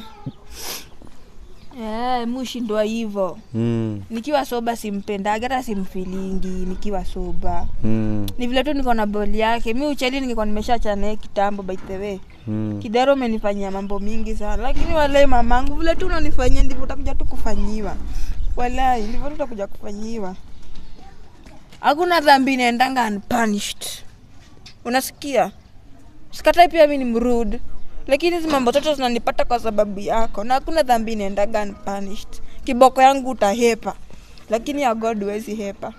Eh, mushindwa hivo. Mm. nikiwa soba simpendage hata simfilingi nikiwa soba. Mm. ni vile tu niko na boli yake. Mi ucheli ningekuwa nimeshachana naye kitambo by the way. Mm. kidero umenifanyia mambo mingi sana. Lakini walai mamangu vile tu unanifanyia ndivyo utakuja tu kufanyiwa. Walai ndivyo tu utakuja kufanyiwa. Hakuna dhambi inaendanga unpunished. Unasikia? Sikatai pia mi ni mrude lakini hizi mambo zote zinanipata kwa sababu yako na hakuna dhambi inaendaga unpunished kiboko yangu utahepa lakini ya god huwezi hepa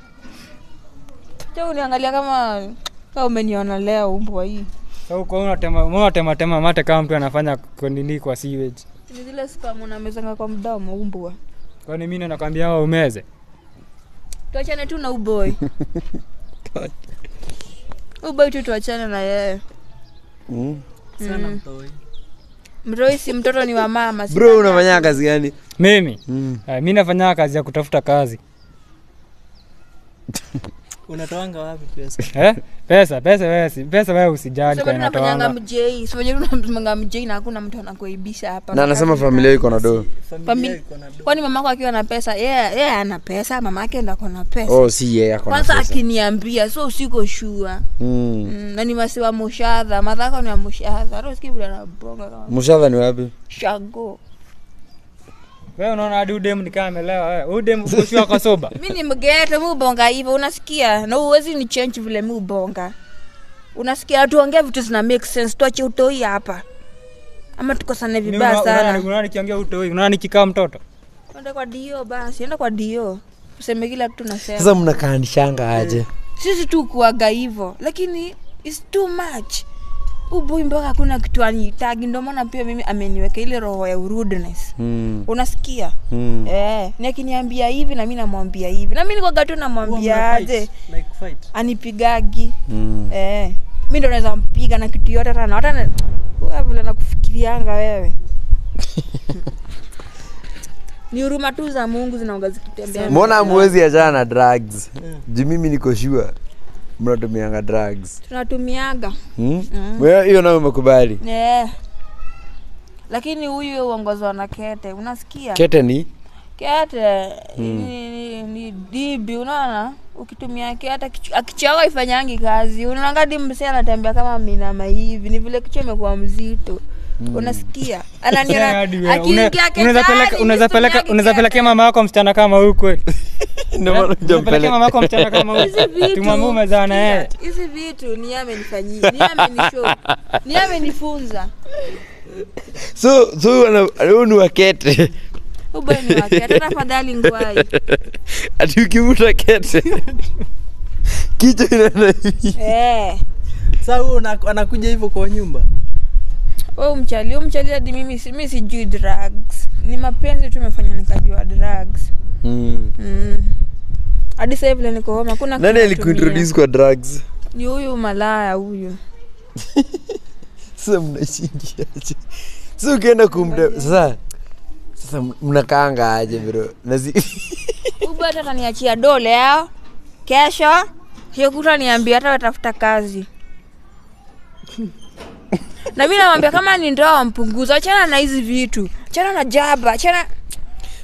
cha uniangalia kama kama umeniona leo umbwa hii Sasa uko unatema unatema tema mate kama mtu anafanya konini kwa sewage. ni zile spam unamezanga kwa mdomo umbwa Kwani mimi nakwambia wewe umeze. tuachane tu na uboi. uboi tu tuachane na yeye Mm. Sana mtoi. mroi si mtoto ni wa mama si bro unafanya kazi gani Mimi mm. uh, mi nafanya kazi ya kutafuta kazi. Unatoanga wapi pesa? Eh? Pesa, pesa wewe si pesa wewe usijali kwa inatoanga. mjei simoja tunamanga mjei na hakuna mtu anakuibisha hapa na anasema familia iko na doo Familia Famili- iko na do. kwani mamako akiwa na pesa yeye yeye ana pesa mama yake ndo ako na pesa oh si yeye ako na kwanza pesa akiniambia so usiko shua mm. mm, na ni masiwa mushadha madhako ni wa mushadha hata bila na bonga kama Mushadha ni wapi shago Wewe unaona hadi udem nikaa amelewa wewe. Udem ukoshua kwa soba. Mimi ni mgeto mi ubonga hivyo. Unasikia? Na uwezi ni change vile mi ubonga. Unasikia? Tuongea vitu zina make sense. Tuache utoi hapa. Ama tukosane Ni vibaya sana. unaona nikiongea utoi, unaona nikikaa mtoto. enda kwa dio basi. Enda kwa dio. Useme kila kitu nasema sasa mnakaanishanga aje? Sisi tu kuaga hivyo. Lakini its too much ubui mpaka hakuna kitu anihitaji, ndio maana pia mimi ameniweka ile roho ya rudeness. Mm. unasikia? Mm. eh, ni akiniambia hivi na mimi namwambia hivi. Na mimi nikwaga tu namwambia aje like fight. anipigagi. Mm. eh, mimi ndo naweza mpiga na kitu yote hata na- hata vile nakufikirianga wewe. Ni huruma tu za mungu zinaongazikitembea mbona mwezi achana na drugs? Juu mimi niko sure mnatumianga drugs. Tunatumiaga. Hmm? Wewe hiyo nayo umekubali? Eh. lakini huyu uongozwa na kete unasikia? Kete ni? Kete ni, ni, ni dibi unaona? Ukitumia kete akichoka ifanyangi kazi unaanga di mse anatembea kama minama hivi ni vile kichwa imekuwa mzito unasikia Sasa hadi ananiona wewe, una- akiingia unaweza peleka ketani, unaweza peleka mitumiangi unaweza kete. pelekea mama yako msichana kama huyu kweli. Huyu. hizi vitu umezaa na yeye. hizi vitu ni amenifanyia ni amenifunza so so huyu ni wakete ati ukivuta kete kichwa inaenda hivi eh huyu anakuja hivyo kwa nyumba. We umchali umchali hadi mimi si- mi sijui drugs. Ni mapenzi tu imefanya nikajua drugs. Mm. mm. hadi sasa vile niko home hakuna nani alikuintroduce kwa drugs? Ni huyu malaya huyu. Sasa mnashindiaje sasa ukienda kumda sasa sasa mnakaanga aje bro? Nazi... ubata hata ataniachia do leo kesho? Hiyo kuta niambia hata watafuta kazi na mi namwambia kama ni ndoa mpunguza achana na hizi vitu. Achana na jaba achana.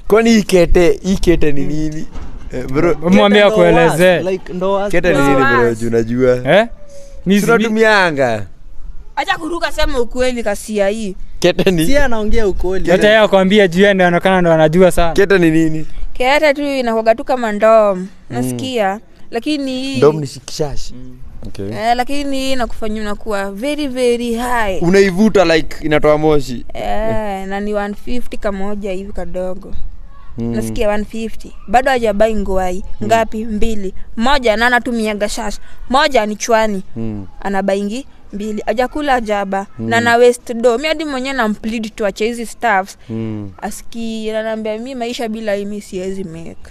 Kwani ikete ikete ni nini? Eh, bro like, ndo kete ni nini bro? Juu unajua? Eh? Mi- mi- tunatumianga acha kuruka sema ukweli kasia hii. Kete si anaongea ukweli. Hata yeye akwambia juu yeye ndio anaonekana ndo anajua sana. Kete ni nini? Kete tu inakuwaga tu kama ndom. Nasikia. Lakini hii shikishashi mnishikishashi okay. eh, lakini nakufanya unakuwa very very high. Unaivuta like inatoa moshi. Eh, na ni 150 kamoja hivi kadogo. Mm. nasikia 150 bado hajabai ngwai ngapi? Mbili. Moja na anatumiaga gashash moja ni chwani. Mm. anabaingi mbili. Ajakula jaba. Na na west do mi hadi mwenyewe namplid tuache hizi staffs Mm. aski ananiambia mi maisha bila hii mi siwezi make.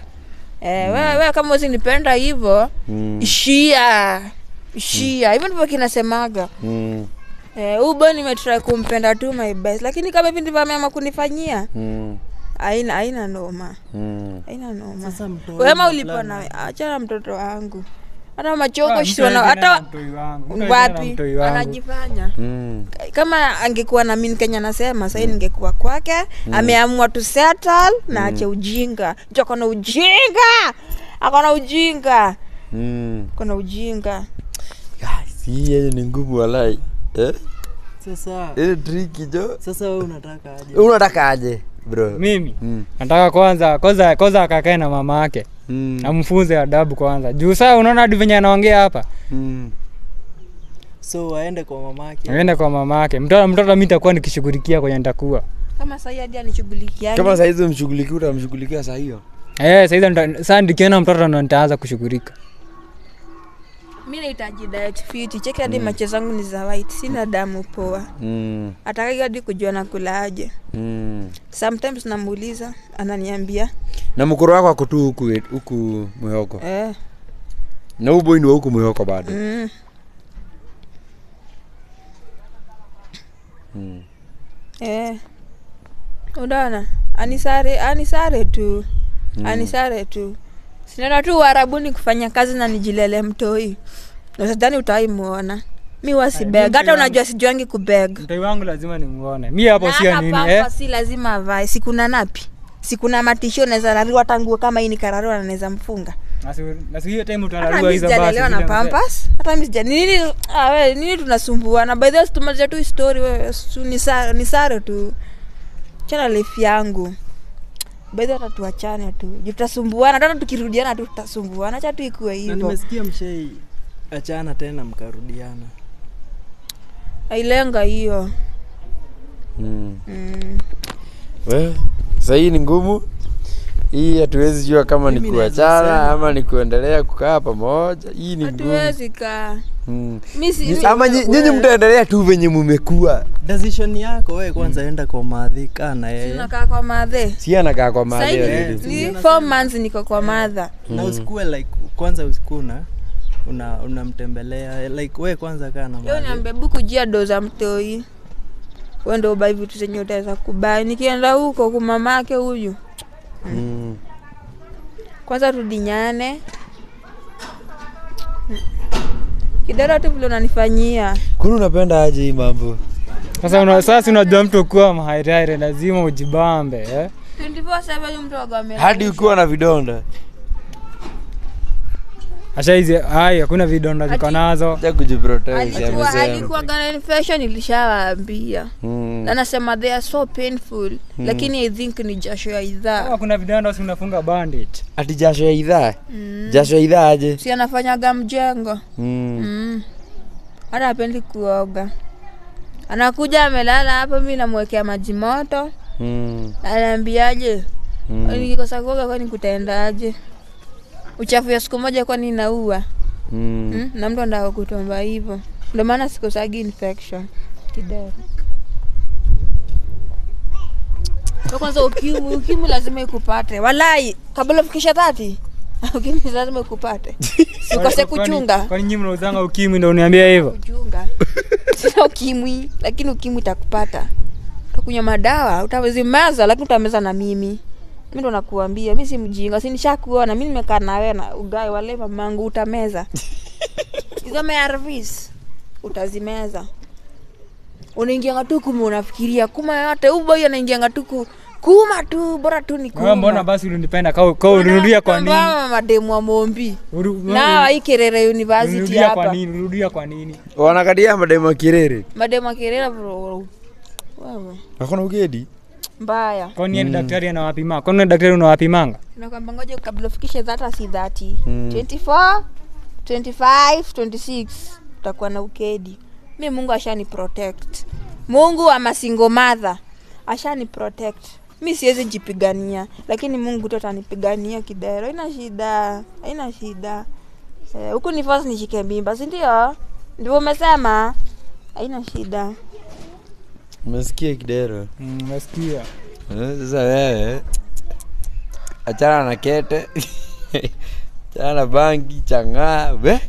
Eh, wewe wewe kama uzi nipenda hivyo Mm. ishia ishia hivyo ndivyo kinasemaga. Mm. eh, ubo nimetrai kumpenda tu my best lakini kama hivi ndivyo ameama kunifanyia Mm. aina aina noma. Mm. aina noma. Sasa mtoto wema wangu ulipo na achana mtoto wangu. Hata Ah, machoko hawezi nena hata wapi? anajifanya. Mm. kama angekuwa na mimi Kenya nasema sahii ningekuwa kwake. Ameamua tu settle na ache ujinga. Jo akona ujinga! Akona ujinga! Mm. kona ujinga Hii yenye ni ngumu walai eh? sasa Ile triki jo? sasa wewe unataka aje? Unataka aje bro? Mimi? Mm. nataka kwanza kwanza kwanza akakae na mama yake. Mm. amfunze adabu kwanza. Juu saa unaona hadi venye anaongea hapa. Mm. so aende kwa mamake aende kwa mama yake. Mtoto mtoto mimi nitakuwa nikishughulikia kwenye nitakuwa. Kama sasa hadi anishughulikiani kama sasa hizo mshughulikia utamshughulikia saa hiyo? Eh sasa hizo saa nikiona mtoto ndo nitaanza kushughulika mi nahitaji diet fit cheki hadi mm. macho zangu ni za white sina damu poa mm. ataki hadi kujua nakulaje mm. sometimes namuuliza ananiambia na mkuru wako ako tu huku huku mwehoko eh, na huu ni wa huku mwehoko bado mm. mm. eh. unaona anisare anisare tu mm. anisare tu sinaenda tu uharabuni kufanya kazi na nijilele mtoi nasadhani utawaimuona mi wasibeg hata unajua sijuangi kubeg mtoi wangu lazima nimuone mi hapo sio nini eh? si lazima avae. Sikuna napi? Sikuna matisho naweza rariwa tanguo kama hii ni kararua na naweza mfunga. Na si- na pampas. Hata mi sija nini ah, nini tunasumbuana? By the way tu story wewe ni sare tu. Chana lefi yangu way hata tuachane tu. Juu tutasumbuana. Hata tukirudiana tu tutasumbuana. Acha tu ikuwe na hivyo. nimesikia mshei achana tena mkarudiana. Ailenga hiyo. Mm. mm. we sahii ni ngumu hii hatuwezi jua kama ni kuachana ama ni kuendelea kukaa pamoja. Hii ni ngumu. Hatuwezi kaa. Mm. si- Ni- ama nyinyi mtaendelea tu venye mumekuwa decision yako wewe kwanza enda kwa madhi kana na yeye. Kaa kwa madhi. si anakaa kwa madhi. Sasa ni Unasema- months niko kwa madha. Na usikue like kwanza usikuna una unamtembelea. Like wewe kwanza kaa na leo madhi. niambia buku jia doza mtoi. mtoi ndio ubai vitu zenye utaweza kubai nikienda huko kwa mamake huyu Mm. kwanza tudinyane. Kidogo tu vile unanifanyia. Kuni unapenda aje hii mambo? Sasa una, sasa unajua mtu kuwa mahairaire lazima ujibambe eh? 24/7 mtu wagame hadi ukiwa na vidonda ashaizi ai hakuna vidonda ziko nazo ja kujiprotect alikuwa alikuwa gana infection ilishawaambia Mm. na nasema they are so painful mm. lakini i think ni jasho ya kama idhaa kuna vidonda si unafunga bandage ati jasho ya idhaa mm. jasho ya idhaa aje si anafanyaga mjengo mm. Mm. hata apendi kuoga anakuja amelala hapo mi namwekea maji moto Mm. anaambiaje Mm. nikikosa kuoga kwani kutaendaje uchafu ya siku moja kwani inaua. Mm. mm? na mtu anataka kutomba hivyo. Ndio maana sikosagi infection. Kidogo Kwa kwanza ukimwi ukimwi lazima ikupate. Walai kabla ufikisha tati ukimwi lazima ikupate. Sikose Kwani- kuchunga. kwani nyinyi mnauzanga ukimwi ndo uniambia hivyo? Kuchunga. Sina ukimwi lakini ukimwi itakupata utakunywa madawa utawezimeza lakini utameza na mimi mi ndo nakuambia mi si mjinga si nishakuona mi nimekaa nawe na ugai wale mamangu utameza hizo mearvis utazimeza unaingianga tu kuma unafikiria kuma yote uboi anaingianga tu ku- kuma tu bora tu ni kuma. mbona basi ulinipenda kau kau ulirudia kwa nini? Mama mademu wa mombi Na na waikerere university hapa kwa nini? Ulirudia kwa nini? wanakadia mademu wa Kerere. mademu wa kerere bro wewe Hakuna ugedi mbaya. Kwani yeye ni daktari anawapima? Kwani nini daktari unawapimanga? Nakwambia ngoja kabla ufikishe data si dhati 24 25 26 utakuwa na ukedi. Mi mungu ashani protect. Mungu ama single mother ashani protect. Mi siwezi jipigania lakini mungu tu atanipigania kidero. Haina shida haina shida. Eh, huku ni first nishike mimba si ndio? Ndivyo umesema haina shida umesikia kidero? Mm, Umesikia? Eh, sasa wewe achana na kete. Achana na bangi chang'aa we.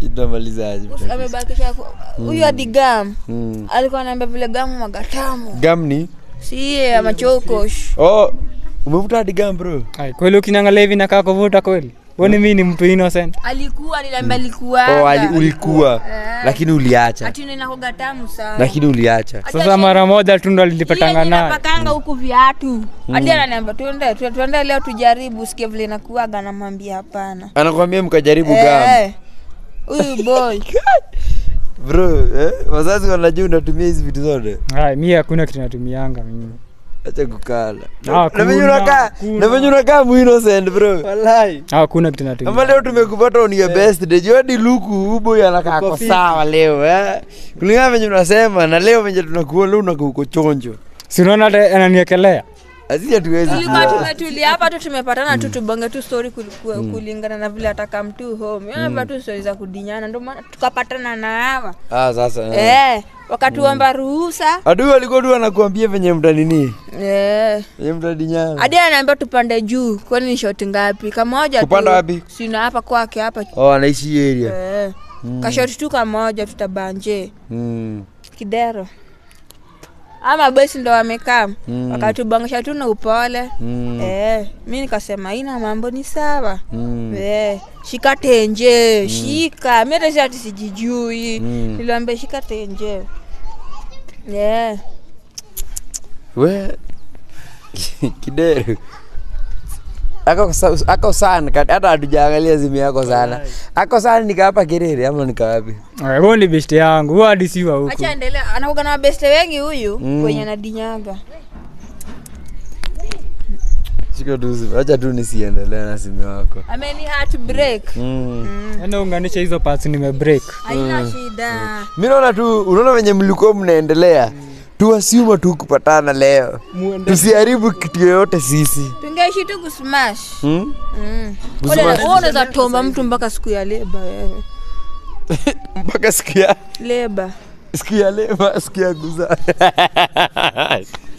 Huyo amebakisha huyu hadi gam Mm. alikuwa anaambia vile gamu magatamu gam si ya machokosh oh umevuta hadi gam bro. Kweli ukinangalia hivi nakaa kuvuta kweli? Woni mimi ni mtu innocent. alikuwa niliambia alikuwa oh ali, ulikuwa. Yeah. lakini uliacha. Ati inakoga tamu sana. Lakini uliacha. Sasa mara moja tu ndo alilipatanga naye. napakanga huku viatu. Hadi ananiambia tuende twende tuende leo tujaribu sikia vile inakuaga namwambia hapana. Anakuambia mkajaribu gam Eh, huyu boy. Bro eh? wazazi wanajua unatumia hizi vitu zote. Hai, mimi hakuna kitu natumianga mimi. Acha kukala. Ah, na venye unakaa na venye unakaa muinnocent bro. Walai Ah, Hakuna kitu ama leo tumekupata on your best day. Juadi luku uboy anakaa sawa leo eh? kulingana venye unasema na leo venye tunakuona leo unakaa uko chonjo. Si unaona ananiekelea? tulikuwa tumetulia hapa tu tumepatana tu tubonge tu story kulingana na vile ataka mtu home. Mm. tu story za kudinyana ndio maana tukapatana na hawa. Ah sasa eh. Wakatuomba ruhusa adui alikuwa tu anakuambia venye mtanini eh. venye mtadinyana hadi anaambia tupande juu kwani ni shoti ngapi kamoja tu. Kupanda wapi? sina hapa kwake hapa oh anaishi area. Yeah. Mm. kashoti tu kamoja tutabanje mm. kidero ama basi ndo wamekaa Mm. wakatubangisha tu na upole Mm. eh, mi nikasema ina mambo ni sawa Mm. Eh, shika tenje mm. shika mi si sijijui Mm. niliambia shika tenje yeah. we kidero ako ako sana hata hatujaangalia simu yako sana ako sana nikaapa kirere ama nikawapi Huo ni best yangu. Huo hadi siwa huku. acha endelea anakuga na mabeste wengi huyu Mm. kwenye anadinyaga shika tu simu acha tu nisiendelee na simu yako ameni heart break mm. Yaani unganisha hizo parts nime break. haina shida Mimi naona tu unaona venye mlikuwa mnaendelea tuasiuma tu kupatana leo. Tusiharibu kitu yoyote sisi. Tungeishi tu kusmash. Hmm? Mm. Unaweza tomba mtu mpaka siku ya leba wewe. Mpaka siku ya leba. siku ya leba, siku ya kuzaa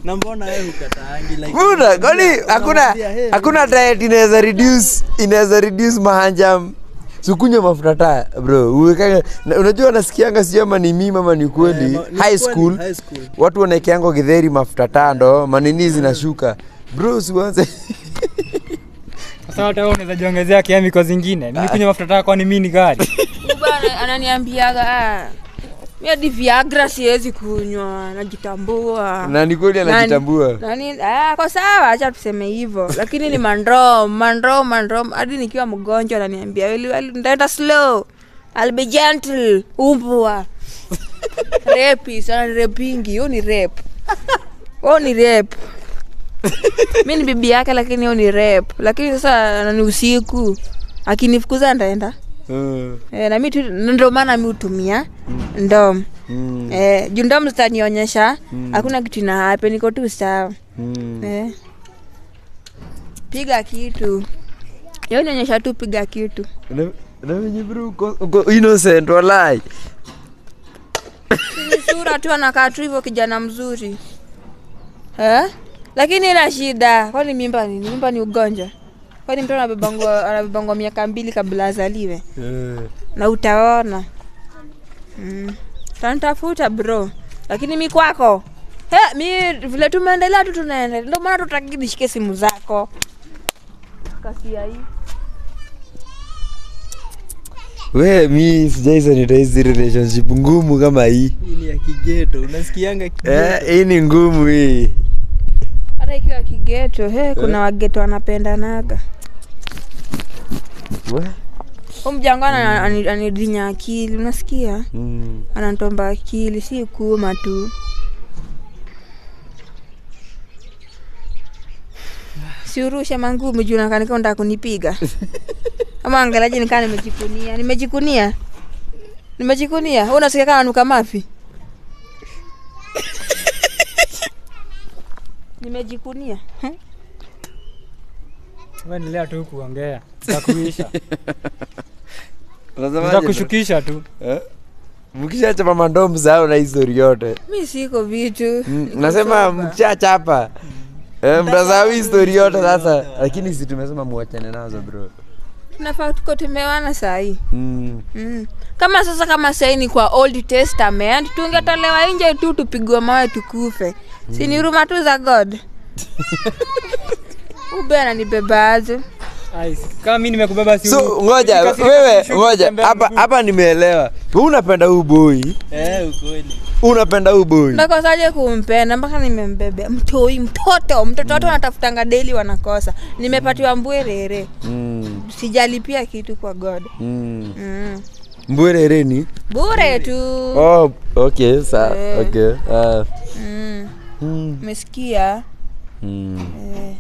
na mbona wewe ukataangi like Buna, kwani hakuna hakuna diet inaweza reduce inaweza reduce mahanjam sikunywa mafuta taa bro uwekanga unajua nasikianga sijui ama ni mimi ama ni kweli yeah, high school high school. watu wanaekeanga githeri mafuta taa ndo manini zinashuka bro siwanze Sasa hata wewe unaweza jiongezea kiamiko zingine. Mimi kunywa mafuta taa kwani mimi ni gari? Ananiambiaga ah, mi hadi viagra siwezi kunywa najitambua. Na ni kweli anajitambua? Nani ah, kwa sawa acha tuseme hivyo. Lakini ni mandrom mandrom mandrom. Hadi nikiwa mgonjwa ananiambia "Well, well, ndaenda slow. I'll be gentle. Umbwa. Rape, sana rapingi, hiyo ni rap. huo ni rap. mi ni bibi yake lakini hiyo ni rap. lakini sasa ni usiku akinifukuza ndaenda Mm, e, na mi tu ndo maana mi hutumia ndom mm, Eh, juu ndom zitanionyesha hakuna kitu ina happen niko tu sawa. Mm. eh. piga kitu. Yo nionyesha tu piga kitu. Na- venye bro uko- innocent walai ni sura tu anakaa tu hivyo kijana mzuri. Eh? lakini ila shida. Kwani mimba nini mimba ni ugonjwa kwani mtoto anabebangwa anabebangwa miaka mbili kabla azaliwe? Yeah. na utaona. Mm. tantafuta bro. Lakini mi kwako. He, mi vile tumeendelea tu tunaendelea ndio maana tutaki nishike simu zako. Kasia hii. We mi sijai sanitize relationship. Ngumu kama hii. Hii ni ya kigeto. Unasikianga kigeto. Eh, hii ni ngumu hii. Hata ikiwa kigeto he kuna wageto wanapendanaga We. hu mjango ana- ani- anidinya akili unasikia? Mm. anantomba akili si kuma tu. Siurusha mangumi juu kunipiga? Ama angalaji nikaa nimejikunia nimejikunia nimejikunia unasikia kana nuka mafi? Nimejikunia Hmm? Endelea tu kuongea takuisha takushukisha tu? Eh? mkishachapa mandomu zao na histori yote mi siko vitu. Mm, nasema mkishachapa eh, mtasahau histori yote sasa. Lakini si tumesema muachane nazo bro. Tunafaa tuko tumewana sahii mm. Mm. kama sasa kama sahii ni kwa old testament tungetolewa nje tu tupigwe mawe tukufe. Si ni huruma tu za god ube ananibebaje kama mimi nimekubeba si so ngoja wewe ngoja hapa hapa nimeelewa. Wewe unapenda huyu boy eh ukweli. Unapenda huyu boy nakosaje kumpenda? Mpaka nimembebea mtoi mtoto. Mtoto watu wanatafutanga deli wanakosa. Nimepatiwa mbwerere mm. sijalipia kitu kwa god. Mm. mm. mbwerereni bure tu. Oh, okay sa Eh. okay uh, mm. mm. umesikia? Mm. eh.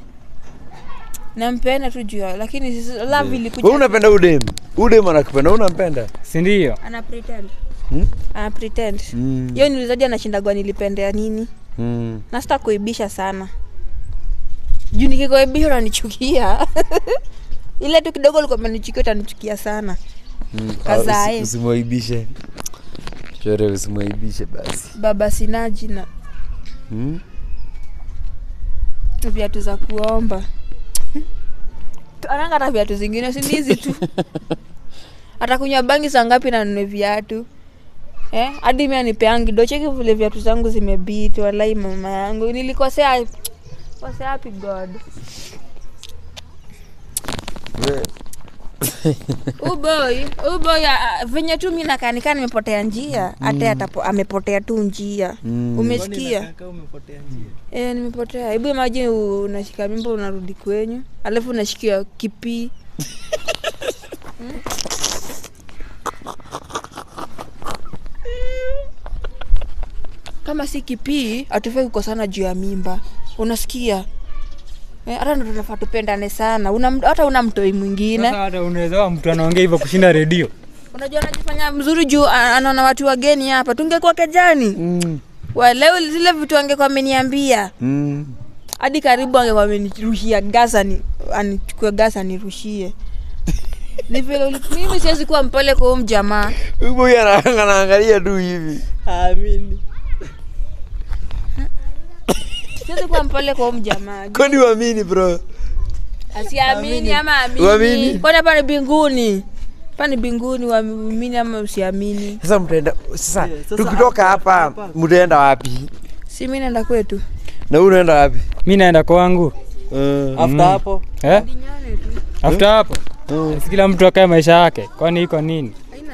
Nampenda tu juu ya- lakini love ilikuja Wewe unapenda udem udem anakupenda Wewe unampenda? Sindio ana pretend. Hmm? ana pretend. Mm. hiyo nilizaji anashindagwa nilipendea nini? Mm. nasta kuibisha sana. Juu nikikuibisha unanichukia. Ile tu kidogo ulikuwa umenichukia utanichukia sana. Mm. Kazae. Ah, usimwaibishe. Chore usimwaibishe basi. Baba sinaji na mm? viatu za kuomba ananga hata viatu zingine sindizi tu. Atakunywa bangi saa ngapi na nune viatu? Eh? hadi mi anipeangi. Docheki vile viatu zangu zimebiti walai mama yangu. Nilikosea kosea hapi god uboy uboy venye tu mi nakanika nimepotea njia hata atapo amepotea tu njia. Mm. umesikia? Kaka umepotea njia? E, nimepotea. Hebu maji unashika mimba unarudi kwenyu alafu unashikia kipii. Kama si kipii hatufai kukosana juu ya mimba. Unasikia hata ndo tunafaa tupendane sana. Una, hata una mtoi mwingine. Sasa hata unaweza mtu anaongea hivyo kushinda redio. Unajua anajifanya mzuri juu anaona watu wageni hapa. Tungekuwa kejani. Mm. waleo zile vitu angekuwa ameniambia. Mm. hadi karibu angekuwa amenirushia gasani anichukue gasa nirushie ni vile mimi siwezi kuwa mpole kwa huyu mjamaa. Huyu anaangalia tu hivi. Amini siwezi kuwa mpole kwa mjamaa kwani uamini bro? Asiamini ama amini? Kwani hapa ni binguni? Hapa ni binguni waamini ama usiamini? Sasa mtaenda sasa tukitoka hapa- mtaenda wapi? Si mi naenda kwetu. Na wewe unaenda wapi? Mi naenda kwangu. Uh, after hapo. Eh? After hapo. Uh. kila mtu akae maisha yake. Kwani iko nini?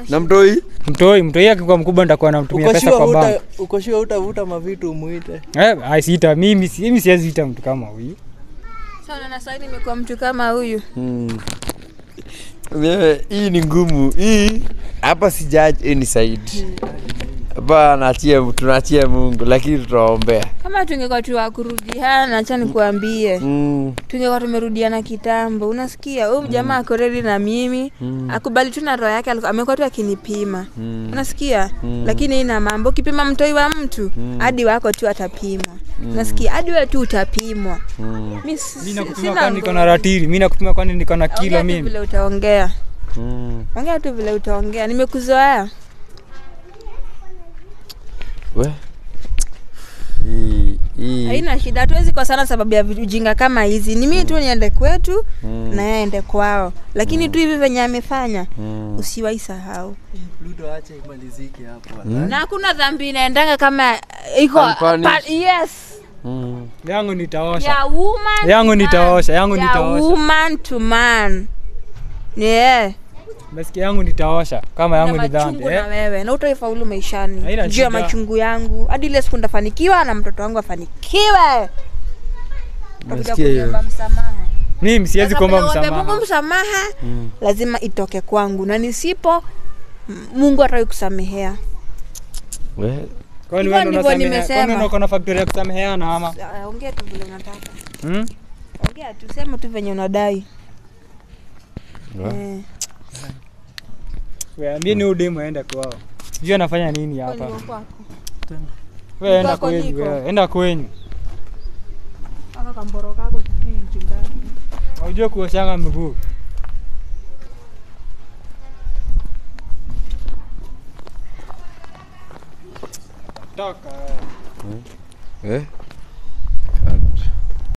Na mtoi mtoi mtoi akikuwa mkubwa nitakuwa namtumia pesa kwa bank. uta, ukoshiwa utavuta mavitu umuite. eh, ai, siita mimi si- mimi siwezi ita mtu kama huyu. Sana na sasa nimekuwa mtu kama huyu. Mm. Mimi, hii ni ngumu. Hii hapa si judge any side naachia tunaachia mungu lakini tutaombea. Kama tungekuwa tu wakurudiana acha nikuambie. Mm. tungekuwa tumerudiana kitambo. Unasikia huyu jamaa ako ready na mimi. Mm. akubali tu na roho yake amekuwa tu akinipima. Mm. unasikia? Mm. lakini ina mambo ukipima mtoi wa mtu hadi mm. wako tu atapimwa unasikia? Hadi wewe tu utapimwa. Mm. si- mi si- nakupima sina kwani niko na ratiri mi nakupima kwani niko na Ongea kilo tu mimi? vile utaongea. Mm. ongea tu vile utaongea. Nimekuzoea we? Haina shida hatuwezi kwa sana sababu ya ujinga kama hizi. Ni mimi tu niende kwetu na yeye aende kwao. Lakini tu hivi venye amefanya Mm. usiwaisahau pluto acha imalizike hapo. Na hakuna dhambi inaendanga kama iko yes. Mm. yangu nitaosha. Ya woman Yangu to man. nitaosha, ya woman to man. Yeah Baiskeli yangu nitaosha kama yangu na ni dhambi machungu na eh? wewe na utaifaulu maishani juu ya machungu yangu hadi ile siku ndafanikiwa na mtoto wangu afanikiwe Mimi siwezi kuomba msamaha. Mungu msamaha. mm. lazima itoke kwangu na nisipo Mungu ataki kusamehea We, Kwani wewe ndio nimesema. kwani uko na factory ya kusameheana ama? Ah, ongea tu vile unataka Hmm? ongea tu sema tu venye unadai we. eh. Wewe ni udemu demu aende kwao. Sijui anafanya nini hapa. Wewe enda kwenyu, wewe enda kwenyu. Unajua kuoshanga miguu. Toka. wewe. Eh?